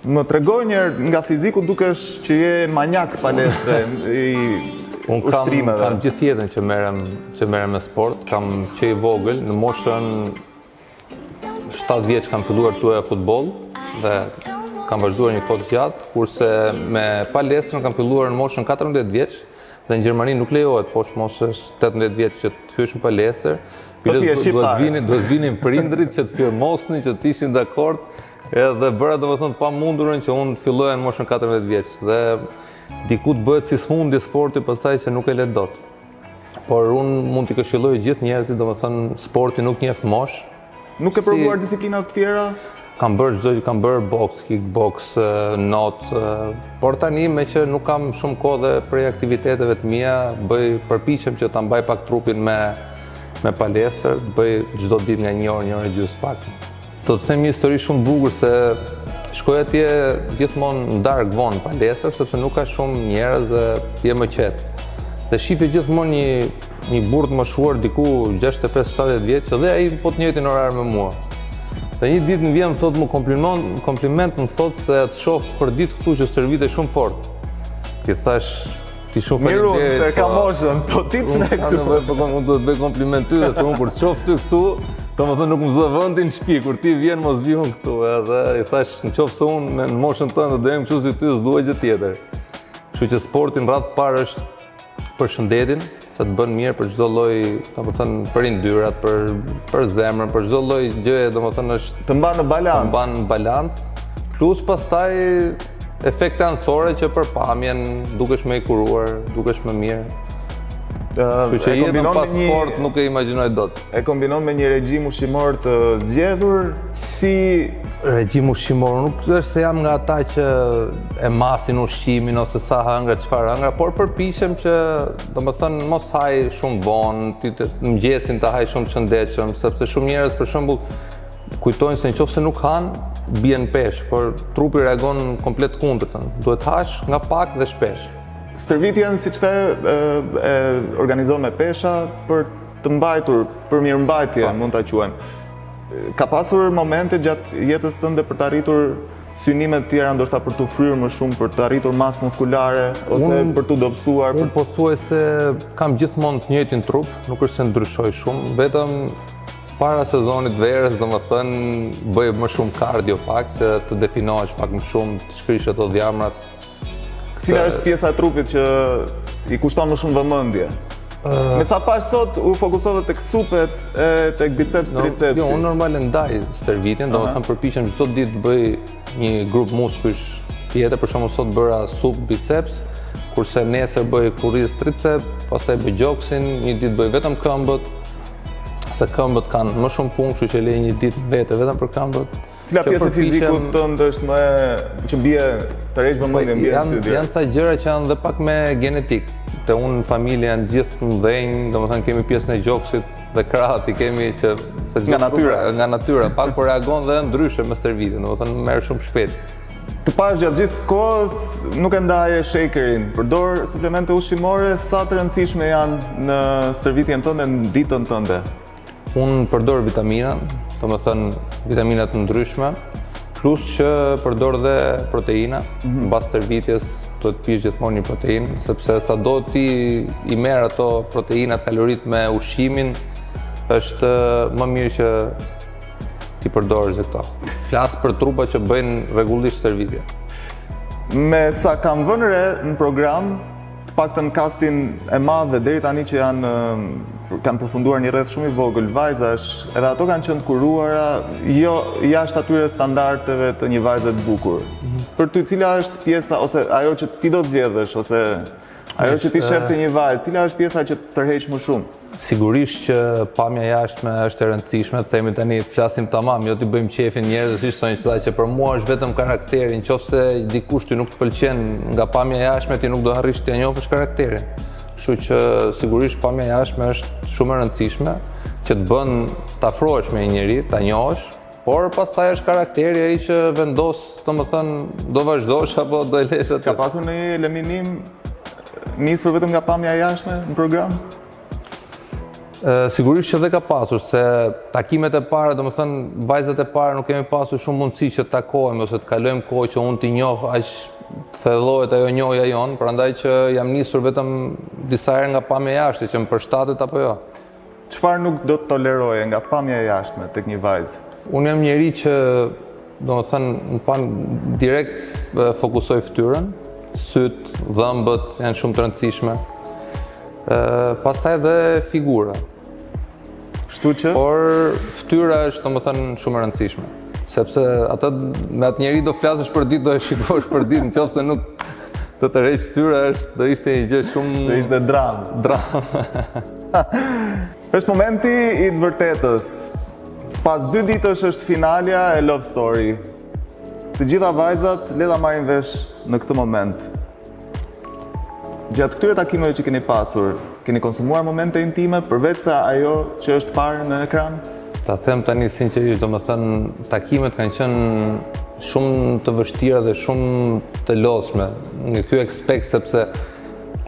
Më trego një herë nga fiziku dukesh që je maniak palestre i ushtrimeve. Unë kam gjithë jetën që merrem që merrem me sport, kam që i vogël në moshën 7 vjeç kam filluar të luaja futboll dhe kam vazhduar një kohë të gjatë, kurse me palestrën kam filluar në moshën 14 vjeç dhe në Gjermani nuk lejohet poshtë moshës 18 vjeç që të hysh në palestër. Po ti je shqiptar. Duhet të vinin, duhet të vinin prindërit që të firmosnin që të ishin dakord Edhe bëra domethënë të pamundurën që unë të filloja në moshën 14 vjeç dhe diku të bëhet si sëmundje sporti pastaj që nuk e lë dot. Por unë mund t'i këshilloj gjithë njerëzit, domethënë sporti nuk njeh moshë. Nuk ke provuar si... disiplina të tjera? Kam bërë çdo gjë, kam bërë box, kickbox, not, por tani meqë nuk kam shumë kohë dhe prej aktiviteteve të mia, bëj përpiqem që ta mbaj pak trupin me me palestër, bëj çdo ditë nga një orë, një orë gjysmë pak. Do të them një histori shumë të bukur se shkoj atje gjithmonë në darkë vonë në palestër, sepse nuk ka shumë njerëz dhe je më i qetë. Dhe shifja gjithmonë një, një burrë të moshuar diku 65-70 vjeç dhe ai po të njëjtin orar me mua. Dhe një ditë më vjen më thotë, kompliment, kompliment më thotë se të shof përditë këtu që stërvitesh shumë fort. Ti thashë, Shumë faleminderit. Mirë unë se kam moshën, po ti që je këtu. Unë po, unë do të bëj kompliment ty se unë kur të shoh ty këtu, domethënë nuk më zë vendi në shpi, kur ti vjen mos të vij unë këtu, edhe i thashë në qoftë se unë në moshën tënde do jem kështu si ty s'dua gjë tjetër. Kështu që sporti në radhë të parë është për shëndetin, se të bën mirë për çdo lloj, domethënë për yndyrat, për për zemrën, për çdo lloj gjëje, domethënë është të mban në balancë. Të mban në balancë. Plus pastaj Efekte anësore që për pamjen dukesh më i kuruar, dukesh më mirë. Kështu që jetën pa sport nuk e imagjinoj dot. E kombinon me një regjim ushqimor të zgjedhur si regjim ushqimor nuk është se jam nga ata që e masin ushqimin ose sa hëngra çfarë hëngra, por përpiqem që domethënë mos haj shumë vonë, mëngjesin të haj shumë të shëndetshëm, sepse shumë njerëz për shembull Kujtojnë se në qoftë se nuk hanë, bien në peshë, por trupi reagon komplet kundërtën. Duhet të hash nga pak dhe shpesh. Stërvitjen, siç e pashë, e organizon me pesha për të mbajtur, për mirëmbajtje, po. mund ta quajmë. Ka pasur momente gjatë jetës tënde për të arritur synime të tjera, ndoshta për t'u fryrë më shumë, për të arritur masë muskulare, ose për t'u dobësuar? Unë pothuajse kam gjithmonë të njëjtin trup, nuk është se ndryshoj shumë, vetëm Para sezonit të verës, domethënë, bëj më shumë kardio pak, që të definohesh pak më shumë, të shkrish ato dhjamrat. Cila është pjesa e trupit që i kushton më shumë vëmendje? Me sa pashë sot, u fokusove tek supet e tek biceps, tricepsi? Jo, unë normal e ndaj stërvitjen, domethënë përpiqem çdo ditë të bëj një grup muskujsh tjetër, për shembull sot bëra sup biceps, kurse nesër bëj kurriz triceps, pastaj bëj gjoksin, një ditë bëj vetëm këmbët, se këmbët kanë më shumë punë, kështu që e lë një ditë veç vetëm për këmbët. Cila pjesë e fizikut tënd është më që bie, tërheq vëmendjen në, po, studio? Janë ca gjëra që janë dhe pak me gjenetikë. Tek unë në familje janë gjithë të mëdhenj, domethënë kemi pjesën e gjoksit dhe krahët i kemi që... Nga natyra. Nga natyra, pak po reagon dhe ndryshe me stërvitjen, domethënë merr shumë shpejt. Të pashë gjatë gjithë kohës nuk e ndaje shakerin. Përdor suplemente ushqimore sa të rëndësishme janë në stërvitjen tënde në ditën tënde. Unë përdor vitamina, domethënë vitamina të ndryshme, plus që përdor dhe proteina, mm-hmm. mbas stërvitjes duhet të pish gjithmonë një proteinë, sepse sado ti i merr ato proteinat, kaloritë me ushqimin, është më mirë që ti përdorësh dhe këto. Flas për trupa që bëjnë rregullisht stërvitje. Me sa kam vënë re në program, të paktën kastin e madh edhe deri tani që janë kanë përfunduar një rreth shumë i vogël vajzash, edhe ato kanë qenë të kuruara, jo jashtë atyre standardeve të një vajze të bukur. Mhm. Për ty cila është pjesa ose ajo që ti do të zgjedhësh ose Ajo që ti shef te një vajzë, cila është pjesa që të tërheq më shumë? Sigurisht që pamja e jashtme është e rëndësishme, të themi tani flasim tamam, jo t'i bëjmë qefin njerëzve siç thonë që që për mua është vetëm karakteri, qoftë se dikush ty nuk të pëlqen nga pamja e jashtme, ti nuk do arrish ta njofësh karakterin. Kështu që sigurisht pamja e jashtme është shumë e rëndësishme, që të bën të afrohesh me njeri, ta njohësh, Por pastaj është karakteri ai që vendos, domethënë, do vazhdosh apo do e lesh atë. Ka pasur ndonjë eliminim nisur vetëm nga pamja e jashtme në program? Sigurisht që dhe ka pasur, se takimet e para, domethënë, vajzat e para nuk kemi pasur shumë mundësi që të takohemi, ose të kalojmë kohë që unë t'i njoh, aq të thellohet ajo njohja jonë, prandaj që jam nisur vetëm disa herë nga pamja e jashtme, që më përshtatet apo jo. Çfarë nuk do të toleroje nga pamja e jashtme tek një vajzë? Unë jam njeri që, domethënë, në plan direkt fokusoj fytyrën, sytë, dhëmbët janë shumë të rëndësishme. Ë, pastaj edhe figura. Kështu që, por fytyra është domethënë shumë e rëndësishme, sepse atë me atë njeri do flasësh përditë, do e shikosh përditë, në qoftë se nuk të tërheq fytyra është do ishte një gjë shumë do ishte dramë, dramë. Është momenti i të vërtetës. Pas dy ditësh është finalja e Love Story. Të gjitha vajzat le ta marrin vesh në këtë moment. Gjatë këtyre takimeve që keni pasur, keni konsumuar momente intime përveç se ajo që është parë në ekran? Ta them tani sinqerisht, domethënë takimet kanë qenë shumë të vështira dhe shumë të lodhshme. Në ky aspekt sepse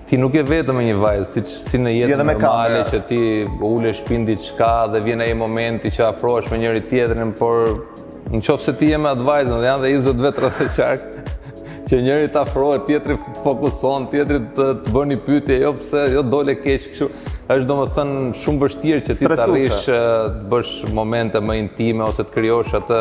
Ti nuk je vetëm me një vajzë, si, si në jetën normale që ti ulesh pin diçka dhe vjen ai momenti që afrohesh me njëri-tjetrin, por në qoftë se ti je me atë vajzën dhe janë dhe 20 vetë rreth e qark, që njëri të afrohet, tjetri të fokuson, tjetri të, të bën një pyetje, jo pse, jo dole keq, kështu, është domethënë shumë vështirë që ti të arrish të bësh momente më intime ose të krijosh atë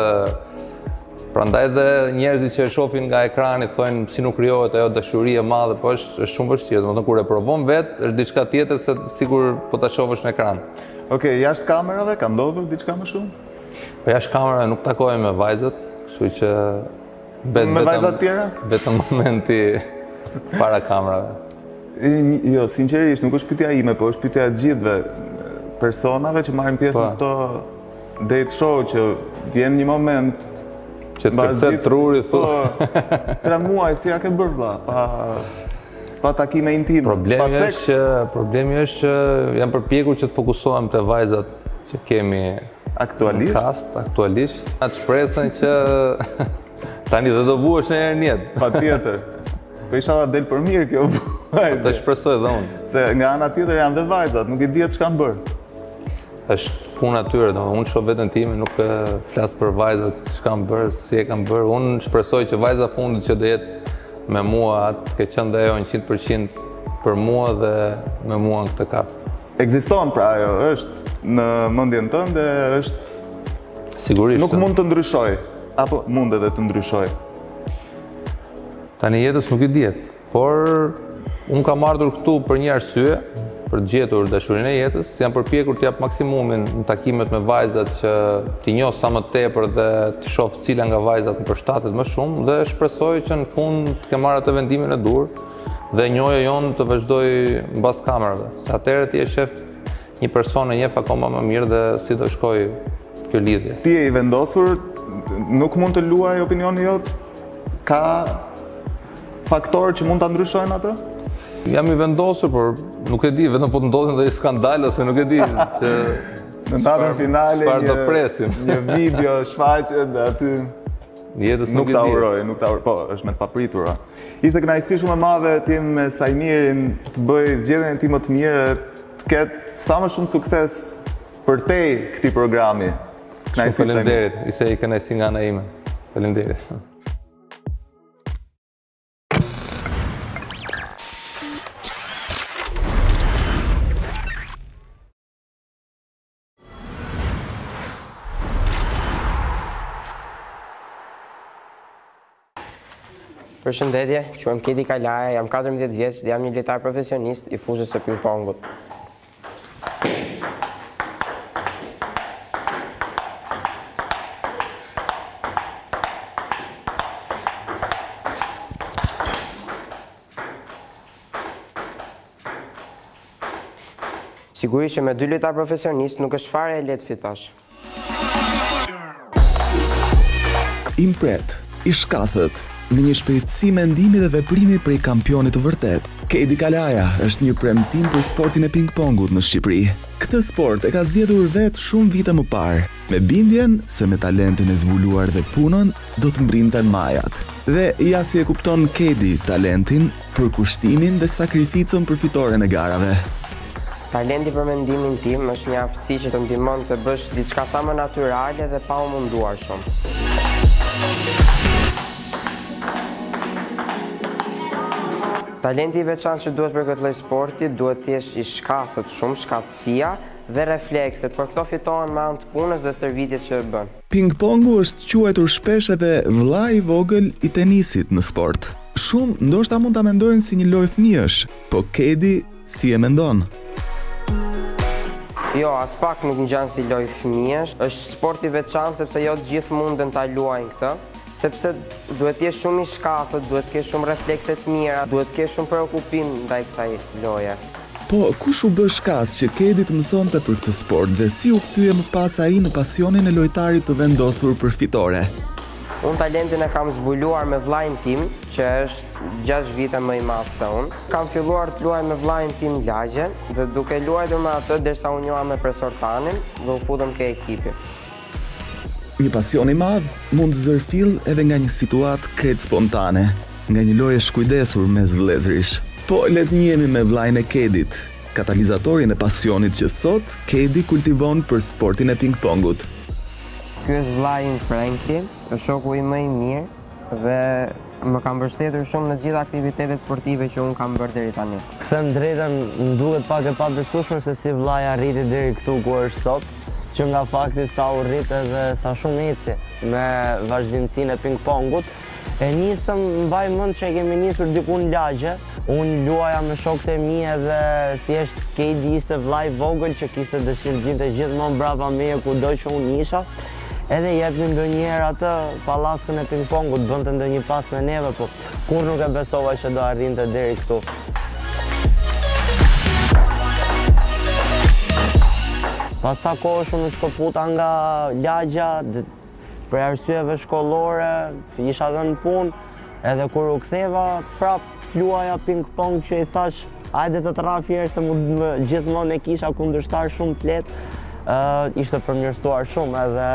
Prandaj dhe njerëzit që e shofin nga ekrani thonë si nuk krijohet ajo dashuri e madhe, po është është shumë vështirë, domethënë kur e provon vetë, është diçka tjetër se sikur po ta shofësh në ekran. Okej, okay, jashtë kamerave ka ndodhur diçka më shumë? Po jashtë kamerave nuk takohem me vajzat, kështu që bet, me vajzat e tjera? Vetëm momenti para kamerave. Jo, sinqerisht nuk është pyetja ime, po është pyetja e gjithë personave që marrin pjesë në po. këto Date show që vjen një moment që të kërcet truri thua. Po, tre muaj si ja ke bërë vlla, pa pa takime intime. Problemi është që problemi është që jam përpjekur që të fokusohem te vajzat që kemi aktualisht. Kast, aktualisht atë shpresën që tani do të vuash në herë njet. Patjetër. Po isha dha del për mirë kjo. Shpresoj dhe unë. Se nga ana tjetër janë dhe vajzat, nuk i dihet çka kanë bërë. është puna e tyre, do unë shoh veten time, nuk flas për vajzat çë kanë bërë, si e kanë bërë. Unë shpresoj që vajza e fundit që do jetë me mua të ketë qenë dhe ajo 100% për mua dhe me mua në këtë kast. Ekziston pra ajo, është në mendjen tënde, është sigurisht. Nuk mund të ndryshoj apo mund edhe të ndryshoj. Tani jetës nuk i dihet. Por, unë kam ardhur këtu për një arsye, për të gjetur dashurinë e jetës, jam përpjekur të jap maksimumin në takimet me vajzat që t'i njoh sa më tepër dhe të shoh cila nga vajzat më përshtatet më shumë dhe shpresoj që në fund të kem marrë atë vendimin e duhur dhe njohja jonë të vazhdojë mbas kamerave. Se atëherë ti e shef një person e njef akoma më mirë dhe si do shkojë kjo lidhje. Ti je i vendosur nuk mund të luajë opinioni jot? Ka faktorë që mund ta ndryshojnë atë? Jam i vendosur, por nuk e di, vetëm po të ndodhi ndonjë skandal ose nuk e di se në datën finale çfarë do presim. Një video shfaqet dhe aty Jetës nuk, nuk ta uroj, nuk ta uroj. Po, është me të papritur. Ishte kënaqësi shumë e madhe t'ishim me Saimirin të bëjë zgjedhjen e tij më të mirë, të ketë sa më shumë sukses përtej këtij programi. Kënaqësi. Faleminderit. Ishte kënaqësi nga ana ime. Faleminderit. Përshëndetje, quhem Kejdi Kalaja, jam 14 vjeç dhe jam një lojtar profesionist i fushës së ping-pongut. Sigurisht që me dy lojtarë profesionistë nuk është fare e lehtë të fitosh. I mprehtë, i shkathët, me një shpejtësi mendimi dhe veprimi prej kampioni të vërtetë. Kejdi Kalaja është një premtim për sportin e pingpongut në Shqipëri. Këtë sport e ka zgjedhur vetë shumë vite më parë, me bindjen se me talentin e zbuluar dhe punën do të mbërrinte majat. Dhe ja si e kupton Kejdi talentin, Përkushtimin dhe sakrificën për fitoren e garave. Talenti për mendimin tim është një aftësi që të ndihmon të bësh diçka sa më natyrale dhe pa u munduar shumë. Talenti i veçantë që duhet për këtë lloj sporti duhet të jesh i shkathët, shumë shkathtësia dhe reflekset, por këto fitohen me anë të punës dhe stërvitjes që e bën. Pingpongu është quajtur shpesh edhe vëllai i vogël i tenisit në sport. Shumë ndoshta mund ta mendojnë si një lojë fëmijësh, po Kedi si e mendon? Jo, aspak nuk ngjan si lojë fëmijësh. Është sport i veçantë sepse jo të gjithë munden ta luajnë këtë, sepse duhet të jesh shumë i shkathët, duhet të kesh shumë reflekse të mira, duhet të kesh shumë preokupim ndaj kësaj loje. Po kush u bë shkas që Kedi të mësonte për këtë sport dhe si u kthye më pas ai në pasionin e lojtarit të vendosur për fitore? Unë talentin e kam zbuluar me vllain tim që është gjashtë vite më i madh se unë. Kam filluar të luaj me vllain tim lagje dhe duke luajtur me atë derisa u njoha me presor Tanin dhe u futëm ke ekipi. Një pasion i madh mund të zërë fill edhe nga një situatë krejt spontane, nga një lojë e shkujdesur mes vëllezërish. Po, le të njihemi me vëllain e Kedit, katalizatorin e pasionit që sot Kedi kultivon për sportin e ping-pongut. Ky është vëllai im Frenki, është shoku im më i mirë. Dhe më ka mbështetur shumë në gjitha aktivitetet sportive që unë kam bërë deri tani. Të them të drejtën, më duket pak e pabesueshme se si vëllai arriti deri këtu ku është sot, që nga fakti sa u rrit edhe sa shumë eci me vazhdimësinë e pingpongut. E nisëm, mbaj mend që e kemi nisur diku në lagje, unë luaja me shokët e mi edhe thjesht Kedi ishte vëllai i vogël që kishte dëshirë të vinte gjithmonë brapa meje kudo që unë isha. Edhe jepni ndonjëherë atë pallaskën e ping-pongut, bënte ndonjë pas me neve, po kurrë nuk e besova që do arrinte deri këtu. Pas sa kohë që unë u shkëputa nga lagja, prej arsyeve shkollore, isha dhe në punë, Edhe kur u ktheva, prap luaja ping pong që i thashë hajde të të rraf njëherë se më gjithmonë e kisha kundërshtar shumë të lehtë ishte përmirësuar shumë edhe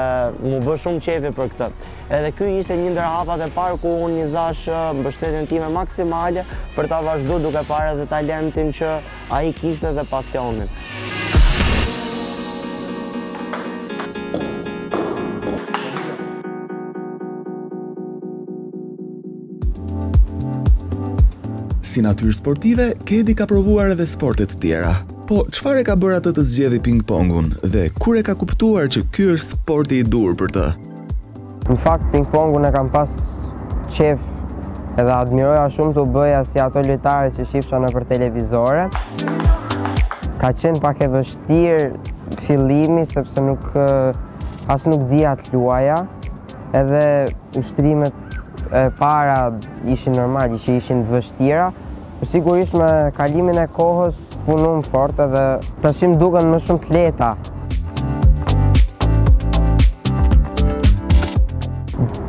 m'u bë shumë qejfi për këtë. Edhe ky ishte një ndër hapat e parë ku unë nisa mbështetjen time maksimale për ta vazhdu duke parë dhe talentin që ai kishte dhe pasionin. Si natyrë sportive, Kedi ka provuar edhe sporte të tjera. Po, çfarë e ka bërë atë të zgjedhi ping-pongun dhe kur e ka kuptuar që ky është sporti i duhur për të? Në fakt, ping-pongun e kam pas qejf edhe admiroja shumë të bëhesha si ato lojtarë që shifsha nëpër televizore. Ka qenë pak e vështirë fillimi, sepse nuk, as nuk dija të luaja, edhe ushtrimet e para ishin normal, që ishin të vështira, Po sigurisht me kalimin e kohës punum fort edhe tashi më duken më shumë të lehta.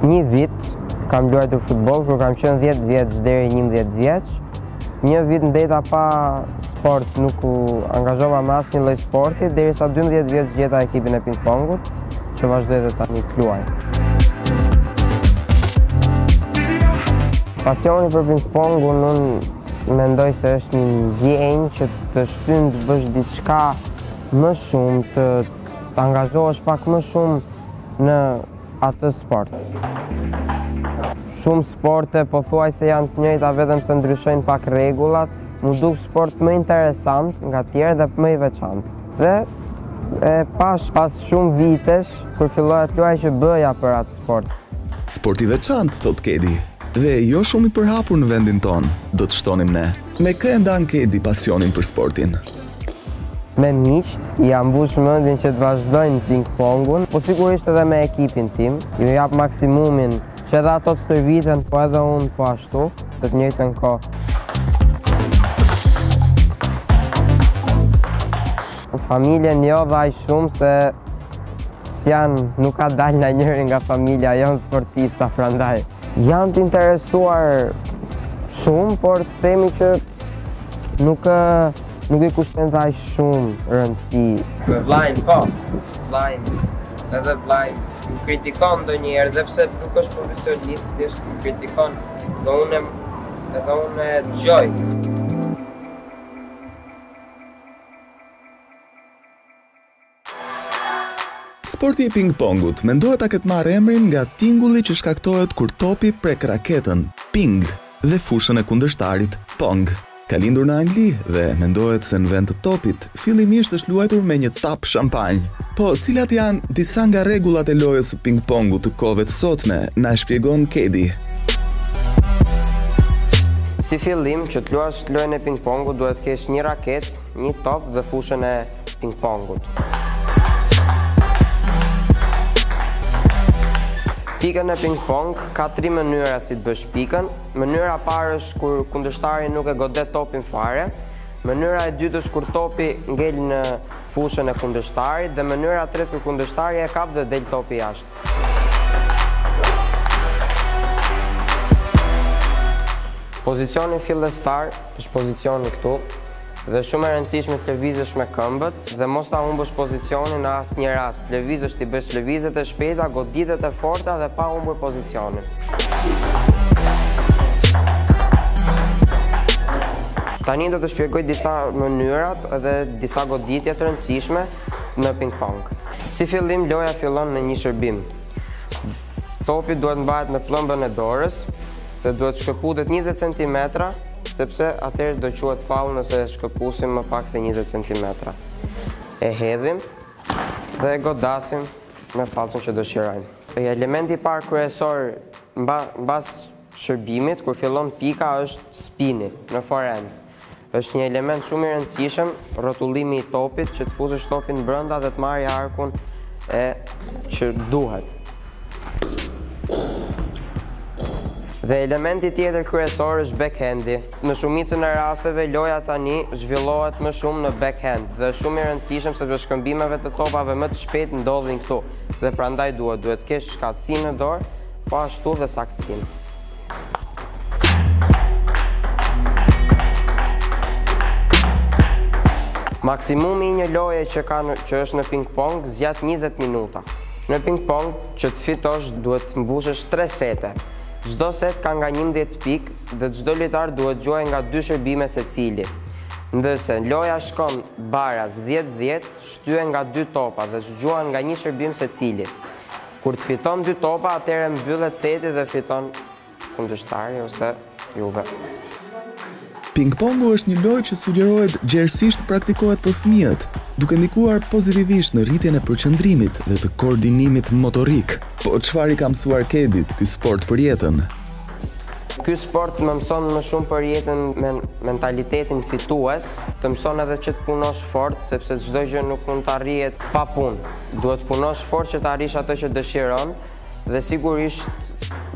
Një vit kam luajtur futboll kur kam qenë 10 vjeç deri 11 vjeç. Një vit ndejta pa sport nuk u angazhova me asnjë lloj sporti derisa 12 vjeç gjeta ekipin e ping-pongut. që vazhdoj edhe tani të luaj. Pasioni për ping-pongun unë mendoj se është një ndjenjë që të shtyn të bësh diçka më shumë, të të angazhohesh pak më shumë në atë sport. Shumë sporte pothuajse janë të njëjta vetëm se ndryshojnë pak rregullat, m'u duk sport më interesant nga të tjerë dhe më i veçantë. Dhe e pash pas shumë vitesh, kur fillova të luaj që bëja për atë sport. Sport i veçantë, thotë Kedi, dhe jo shumë i përhapur në vendin tonë, do të shtonim ne. Me kë e ndan Kedi pasionin për sportin? Me miqtë, ia mbush mendjen që të vazhdojnë ping-pongun, po sigurisht edhe me ekipin tim, ju jap maksimumin Që edhe ato të stërviten, po edhe unë po ashtu, në të njëjtën kohë. Familjen jo dhe aq shumë se s'janë, nuk ka dalë nanjëri nga familja, janë sportista, prandaj. Janë të interesuar shumë, por të themi që nuk, nuk i kushtojnë dhe aq shumë rëndësi. Me vllain, po, vllain. Edhe vllai më kritikon ndonjëherë dhe pse nuk është profesionist, thjesht më kritikon dhe unë edhe unë e dëgjoj. Sporti i ping-pongut mendohet ta ketë marrë emrin nga tingulli që shkaktohet kur topi prek raketën, ping, dhe fushën e kundërshtarit, pong. Ka lindur në Angli dhe mendohet se në vend të topit, fillimisht është luajtur me një tap shampanje. Po cilat janë disa nga rregullat e lojës së ping-pongut të kohëve të sotme, na e shpjegon Kedi. Si fillim, që të luash lojën e ping-pongut duhet të kesh një raketë, një top dhe fushën e. ping-pongut. Pikën e ping-pong ka tri mënyra si të bësh pikën. Mënyra e parë është kur kundërshtari nuk e godet topin fare. Mënyra e dytë është kur topi ngel në fushën e kundërshtarit dhe mënyra e tretë kur kundërshtari e kap dhe del topi jashtë. Pozicioni fillestar është pozicioni këtu, Dhe shumë e rëndësishme të lëvizësh me këmbët dhe mos ta humbësh pozicionin në asnjë rast. Lëvizësh, t'i bësh lëvizjet e shpejta, goditjet e forta dhe pa humbur pozicionin. Tani do të shpjegoj disa mënyrat dhe disa goditje të rëndësishme në ping pong. Si fillim, loja fillon me një shërbim. Topi duhet mbahet në pëllëmbën e dorës dhe duhet shkëputet 20 cm Sepse atëherë do quhet faull nëse e shkëpusim më pak se 20 centimetra. E hedhim dhe e godasim në fallcën që dëshirojmë. Elementi i parë kryesor mbas shërbimit kur fillon pika është spini në forehand. Është një element shumë i rëndësishëm rrotullimi i topit që të fusësh topin brenda dhe të marrë harkun që duhet. Dhe elementi tjetër kryesor është backhandi. Në shumicën e rasteve, loja tani zhvillohet më shumë në backhand dhe është shumë i rëndësishëm sepse shkëmbimet e topave më të shpejt ndodhin këtu dhe prandaj duhet duhet kesh shkathtësi në dorë, po ashtu dhe saktësinë. Maksimumi i një loje që, që është në ping pong zgjat 20 minuta. Në ping pong që të fitosh duhet të mbushësh 3 sete. Çdo set ka nga 11 pikë dhe çdo lojtar duhet gjuaj nga dy shërbime secili. Nëse loja shkon baras 10-10, shtyhen nga dy topa dhe gjuan nga një shërbim secili. Kur ti fiton dy topa atëherë mbyllet seti dhe fiton kundërshtari ose juve. Pingpongu është një lojë që sugjerohet gjerësisht të praktikohet për fëmijët, duke ndikuar pozitivisht në rritjen e përqendrimit dhe të koordinimit motorik. Po çfarë i ka mësuar Kedit ky sport për jetën? Ky sport më mëson më shumë për jetën me mentalitetin fitues, të mëson edhe që të punosh fort, sepse çdo gjë nuk mund të arrihet pa punë. Duhet të punosh fort që të arrish atë që dëshiron dhe sigurisht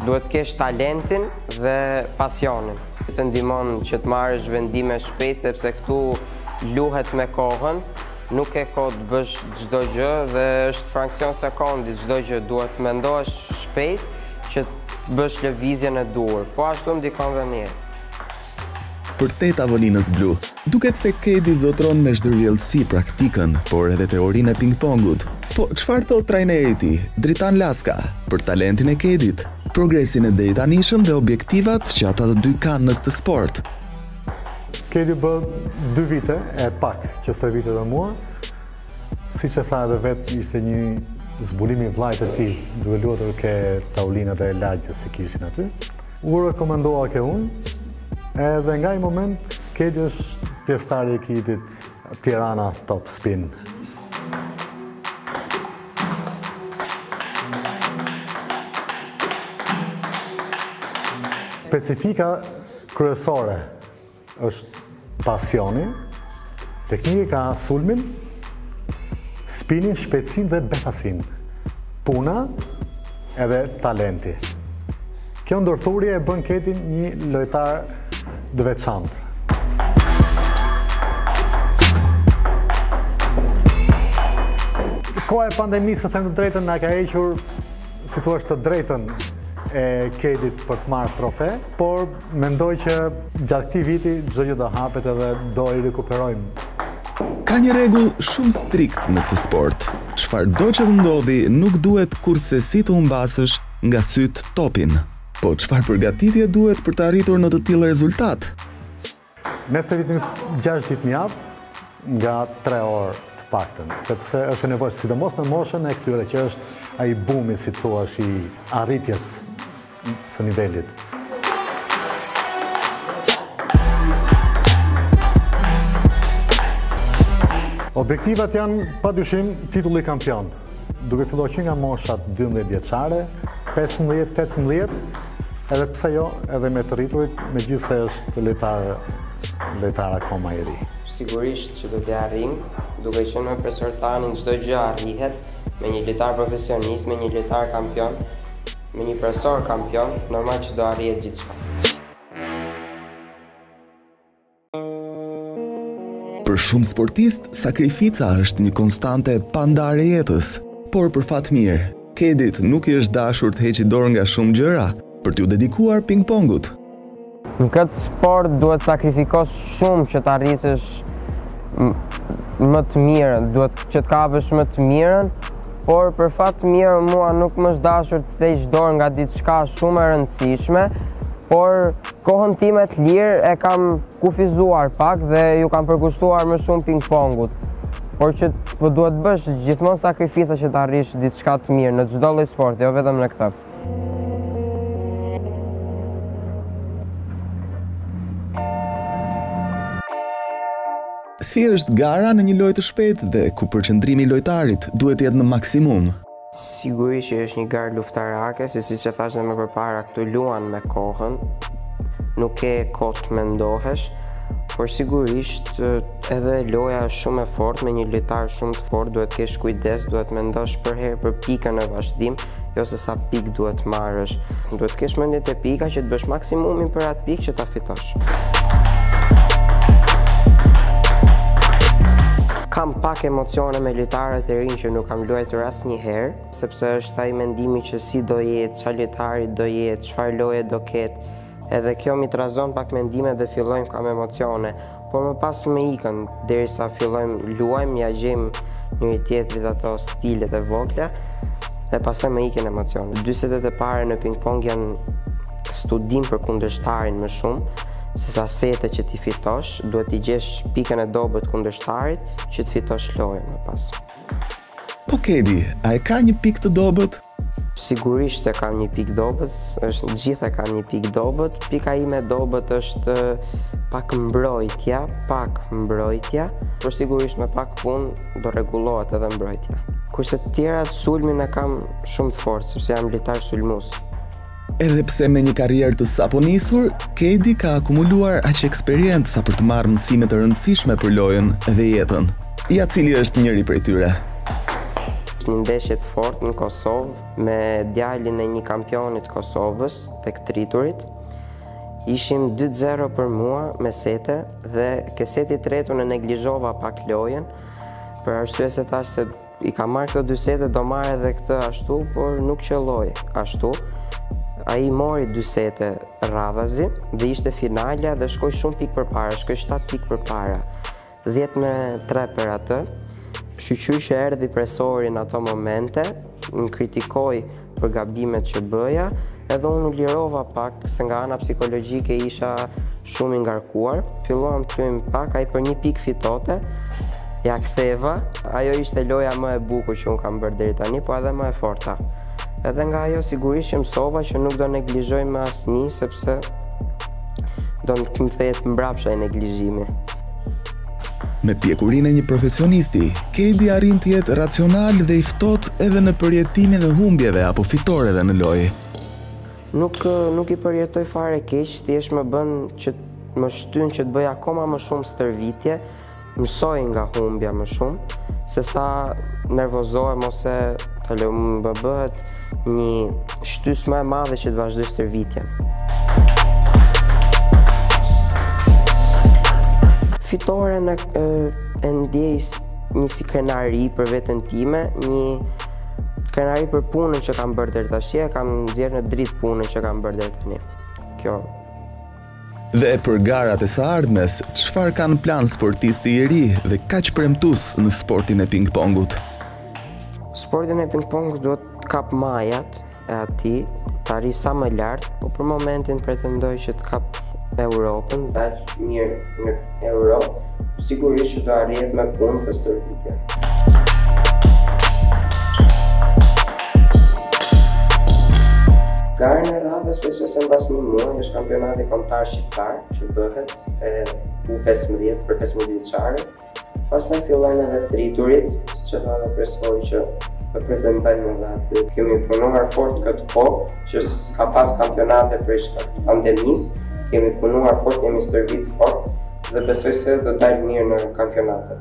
duhet të kesh talentin dhe pasionin. Të ndihmon që të marrësh vendime shpejt sepse këtu luhet me kohën, nuk ke kohë të bësh çdo gjë dhe është fraksion sekundi çdo gjë, duhet të mendosh shpejt që të bësh lëvizjen e duhur. Po ashtu ndikon dhe në jetë. Përtej tavolinës blu, duket se Kedi zotëron me zhdërvjellësi praktikën, por edhe teorinë e pingpongut. Po çfarë thotë trajneri i tij, Dritan Laska, për talentin e Kedit, progresin e deritanishëm dhe objektivat që ata të dy kanë në këtë sport? Kedi bë dy vite e pak që stërvitet me mua. Siç e tha edhe vetë, ishte një zbulim i vllait të tij, duke luajtur ke tavolinat e lagjes që kishin aty. U rekomandua ke unë, edhe nga ai moment, Kedi është pjestar i ekipit Tirana Top Spin. Specifika kryesore Është pasioni, teknike ka sulmin, spinin, shpejtësinë dhe befasinë. Puna edhe talenti. Kjo ndërthurje e bën Kedin një lojtar të veçantë. Koha e pandemisë të them të drejtën na ka hequr, si të thuash, të drejtën e Kedit për të marrë trofe. Por mendoj që gjatë këtij viti çdo gjë do hapet edhe do i rikuperojmë. Ka një rregull shumë strikt në këtë sport. Çfarëdo që të ndodhi, nuk duhet kurrsesi të humbasësh nga sytë topin. Po çfarë përgatitje duhet për të arritur në të tillë rezultat? Ne stërvitemi 6 ditë në javë, nga 3 orë të paktën, sepse është e nevojshme, sidomos në moshën e këtyre që është ai bumi, si të thuash, i arritjes së nivelit. Objektivat janë pa dyshim titulli kampion. Duke filluar që nga moshat 12 vjeçare, 15, 18, edhe pse jo, edhe me të rriturit, megjithëse është lojtar lojtar akoma i ri. Sigurisht që do t'i arrijmë, duke qenë me profesor Tanin çdo gjë arrihet me një lojtar profesionist, me një lojtar kampion, me një profesor kampion, normal që do arrihet gjithçka. Për shumë sportistë, sakrifica është një konstante e pandarë e jetës. Por për fat mirë, Kedit nuk i është dashur të heqi dorë nga shumë gjëra për t'ju dedikuar ping-pongut. Në këtë sport duhet të sakrifikosh shumë që të arrish më të mirën, duhet që të kapësh më të mirën, por për fat mirë mua nuk më është dashur të heq dorë nga diçka shumë e rëndësishme, por Kohën time të lirë e kam kufizuar pak dhe iu kam përkushtuar më shumë ping-pongut. Por që po duhet të bësh gjithmonë sakrifica që të arrish diçka të mirë në çdo lloj sporti, jo vetëm në këtë. Si është gara në një lojë të shpejtë dhe ku përqendrimi i lojtarit duhet të jetë në maksimum? Sigurisht që është një garë luftarake, se siç e thashë dhe më përpara, këtu luan me kohën. Nuk ke kohë të mendohesh, por sigurisht edhe loja është shumë e fortë me një lojtar shumë të fortë, duhet të kesh kujdes, duhet të mendosh përherë për pikën në vazhdim, jo se sa pikë duhet të marrësh. Duhet të kesh mendjen te pika që të bësh maksimumin për atë pikë që ta fitosh. Kam pak emocione me lojtarët e rinj që nuk kam luajtur asnjëherë, sepse është ai mendimi që si do jetë, çfarë lojtari do jetë, çfarë loje do ketë. Edhe kjo m'i trazon pak mendimet dhe filloj e kam emocione, por më pas më ikin derisa fillojmë luajmë, ia gjejmë njëri-tjetrit ato stilet e vogla dhe pastaj më ikin emocionet. Dy setet e para në ping pong janë Studim për kundërshtarin më shumë se sa sete që t'i fitosh, duhet t'i gjesh pikën e dobët kundërshtarit që të fitosh lojën më pas. Po Kejdi, a e ka një pikë të dobët? Sigurisht e kam një pikë dobët, të gjithë e kanë një pikë dobët. Pika ime e dobët është pak mbrojtja, pak mbrojtja, por sigurisht me pak punë do rregullohet edhe mbrojtja. Kurse të tjerat sulmin e kam shumë të fortë, sepse jam lojtar sulmues. Edhe pse me një karrierë të saponisur, Kejdi ka akumuluar aq eksperiencë sa për të marrë mësime të rëndësishme për lojën dhe jetën. Ja cili është njëri prej tyre. Në një ndeshje të fortë në Kosovë, me djalin e një kampioni të Kosovës tek Triturit. Ishim dy zero për mua me sete dhe ke seti i tretë unë e neglizhova pak lojën, për arsye se thashë se I kam marrë këto dy sete, do marr edhe këtë ashtu, por nuk qëlloi ashtu. Ai mori dy sete radhazi dhe ishte finalja dhe shkoi shumë pikë përpara, shkoi 7 pikë përpara. 10 me 3 për atë, shyqyr që erdi presori në ato momente, më kritikoi për gabimet që bëja, edhe unë u lirova pak, se nga ana psikologjike isha shumë i ngarkuar. Filluam të pyjmë pak, ai për një pikë fitote, ia ktheva. Ajo ishte loja më e bukur që unë kam bërë deri tani, po edhe më e forta. Edhe nga ajo sigurisht që mësova që nuk do neglizhoj më asnjë sepse do të më kthehet mbrapsht ai neglizhimi. Me pjekurinë e një profesionisti, Kejdi arrin të jetë racional dhe i ftohtë edhe në përjetimin e humbjeve apo fitoreve në lojë. Nuk, nuk i përjetoj fare keq, thjesht më bën që më shtyn që të bëj akoma më shumë stërvitje, mësoj nga humbja më shumë, se sa nervozohem ose të lë, më bëhet një shtysë më e madhe që të vazhdoj stërvitjen. Fitoren e ndjej një si krenari për veten time, një krenari për punën që kam bërë deri tashi, e kam nxjerrë në dritë punën që kam bërë deri tani. Kjo Dhe për garat e së ardhmes, çfarë ka në plan sportisti i ri dhe kaq premtues në sportin e pingpongut? Sportin e pingpongut dua të kap majat e tij, të arrij sa më lart, po për momentin pretendoj që të kap Europën. Të dal mirë në në Europë, sigurisht që do arrihet me punë plus stërvitje. Garën e radhës besoj se mbas një muaji është kampionati kombëtar shqiptar që bëhet e u 15 për 15 vjeçarë pastaj fillon edhe të rriturit që të dhe besoj që të pretendoj edhe aty kemi punuar fort këtë kohë që s'ka pas kampionate për shkak të pandemisë, kemi punuar fort, jemi stërvit fort dhe besoj se do dal mirë në kampionate.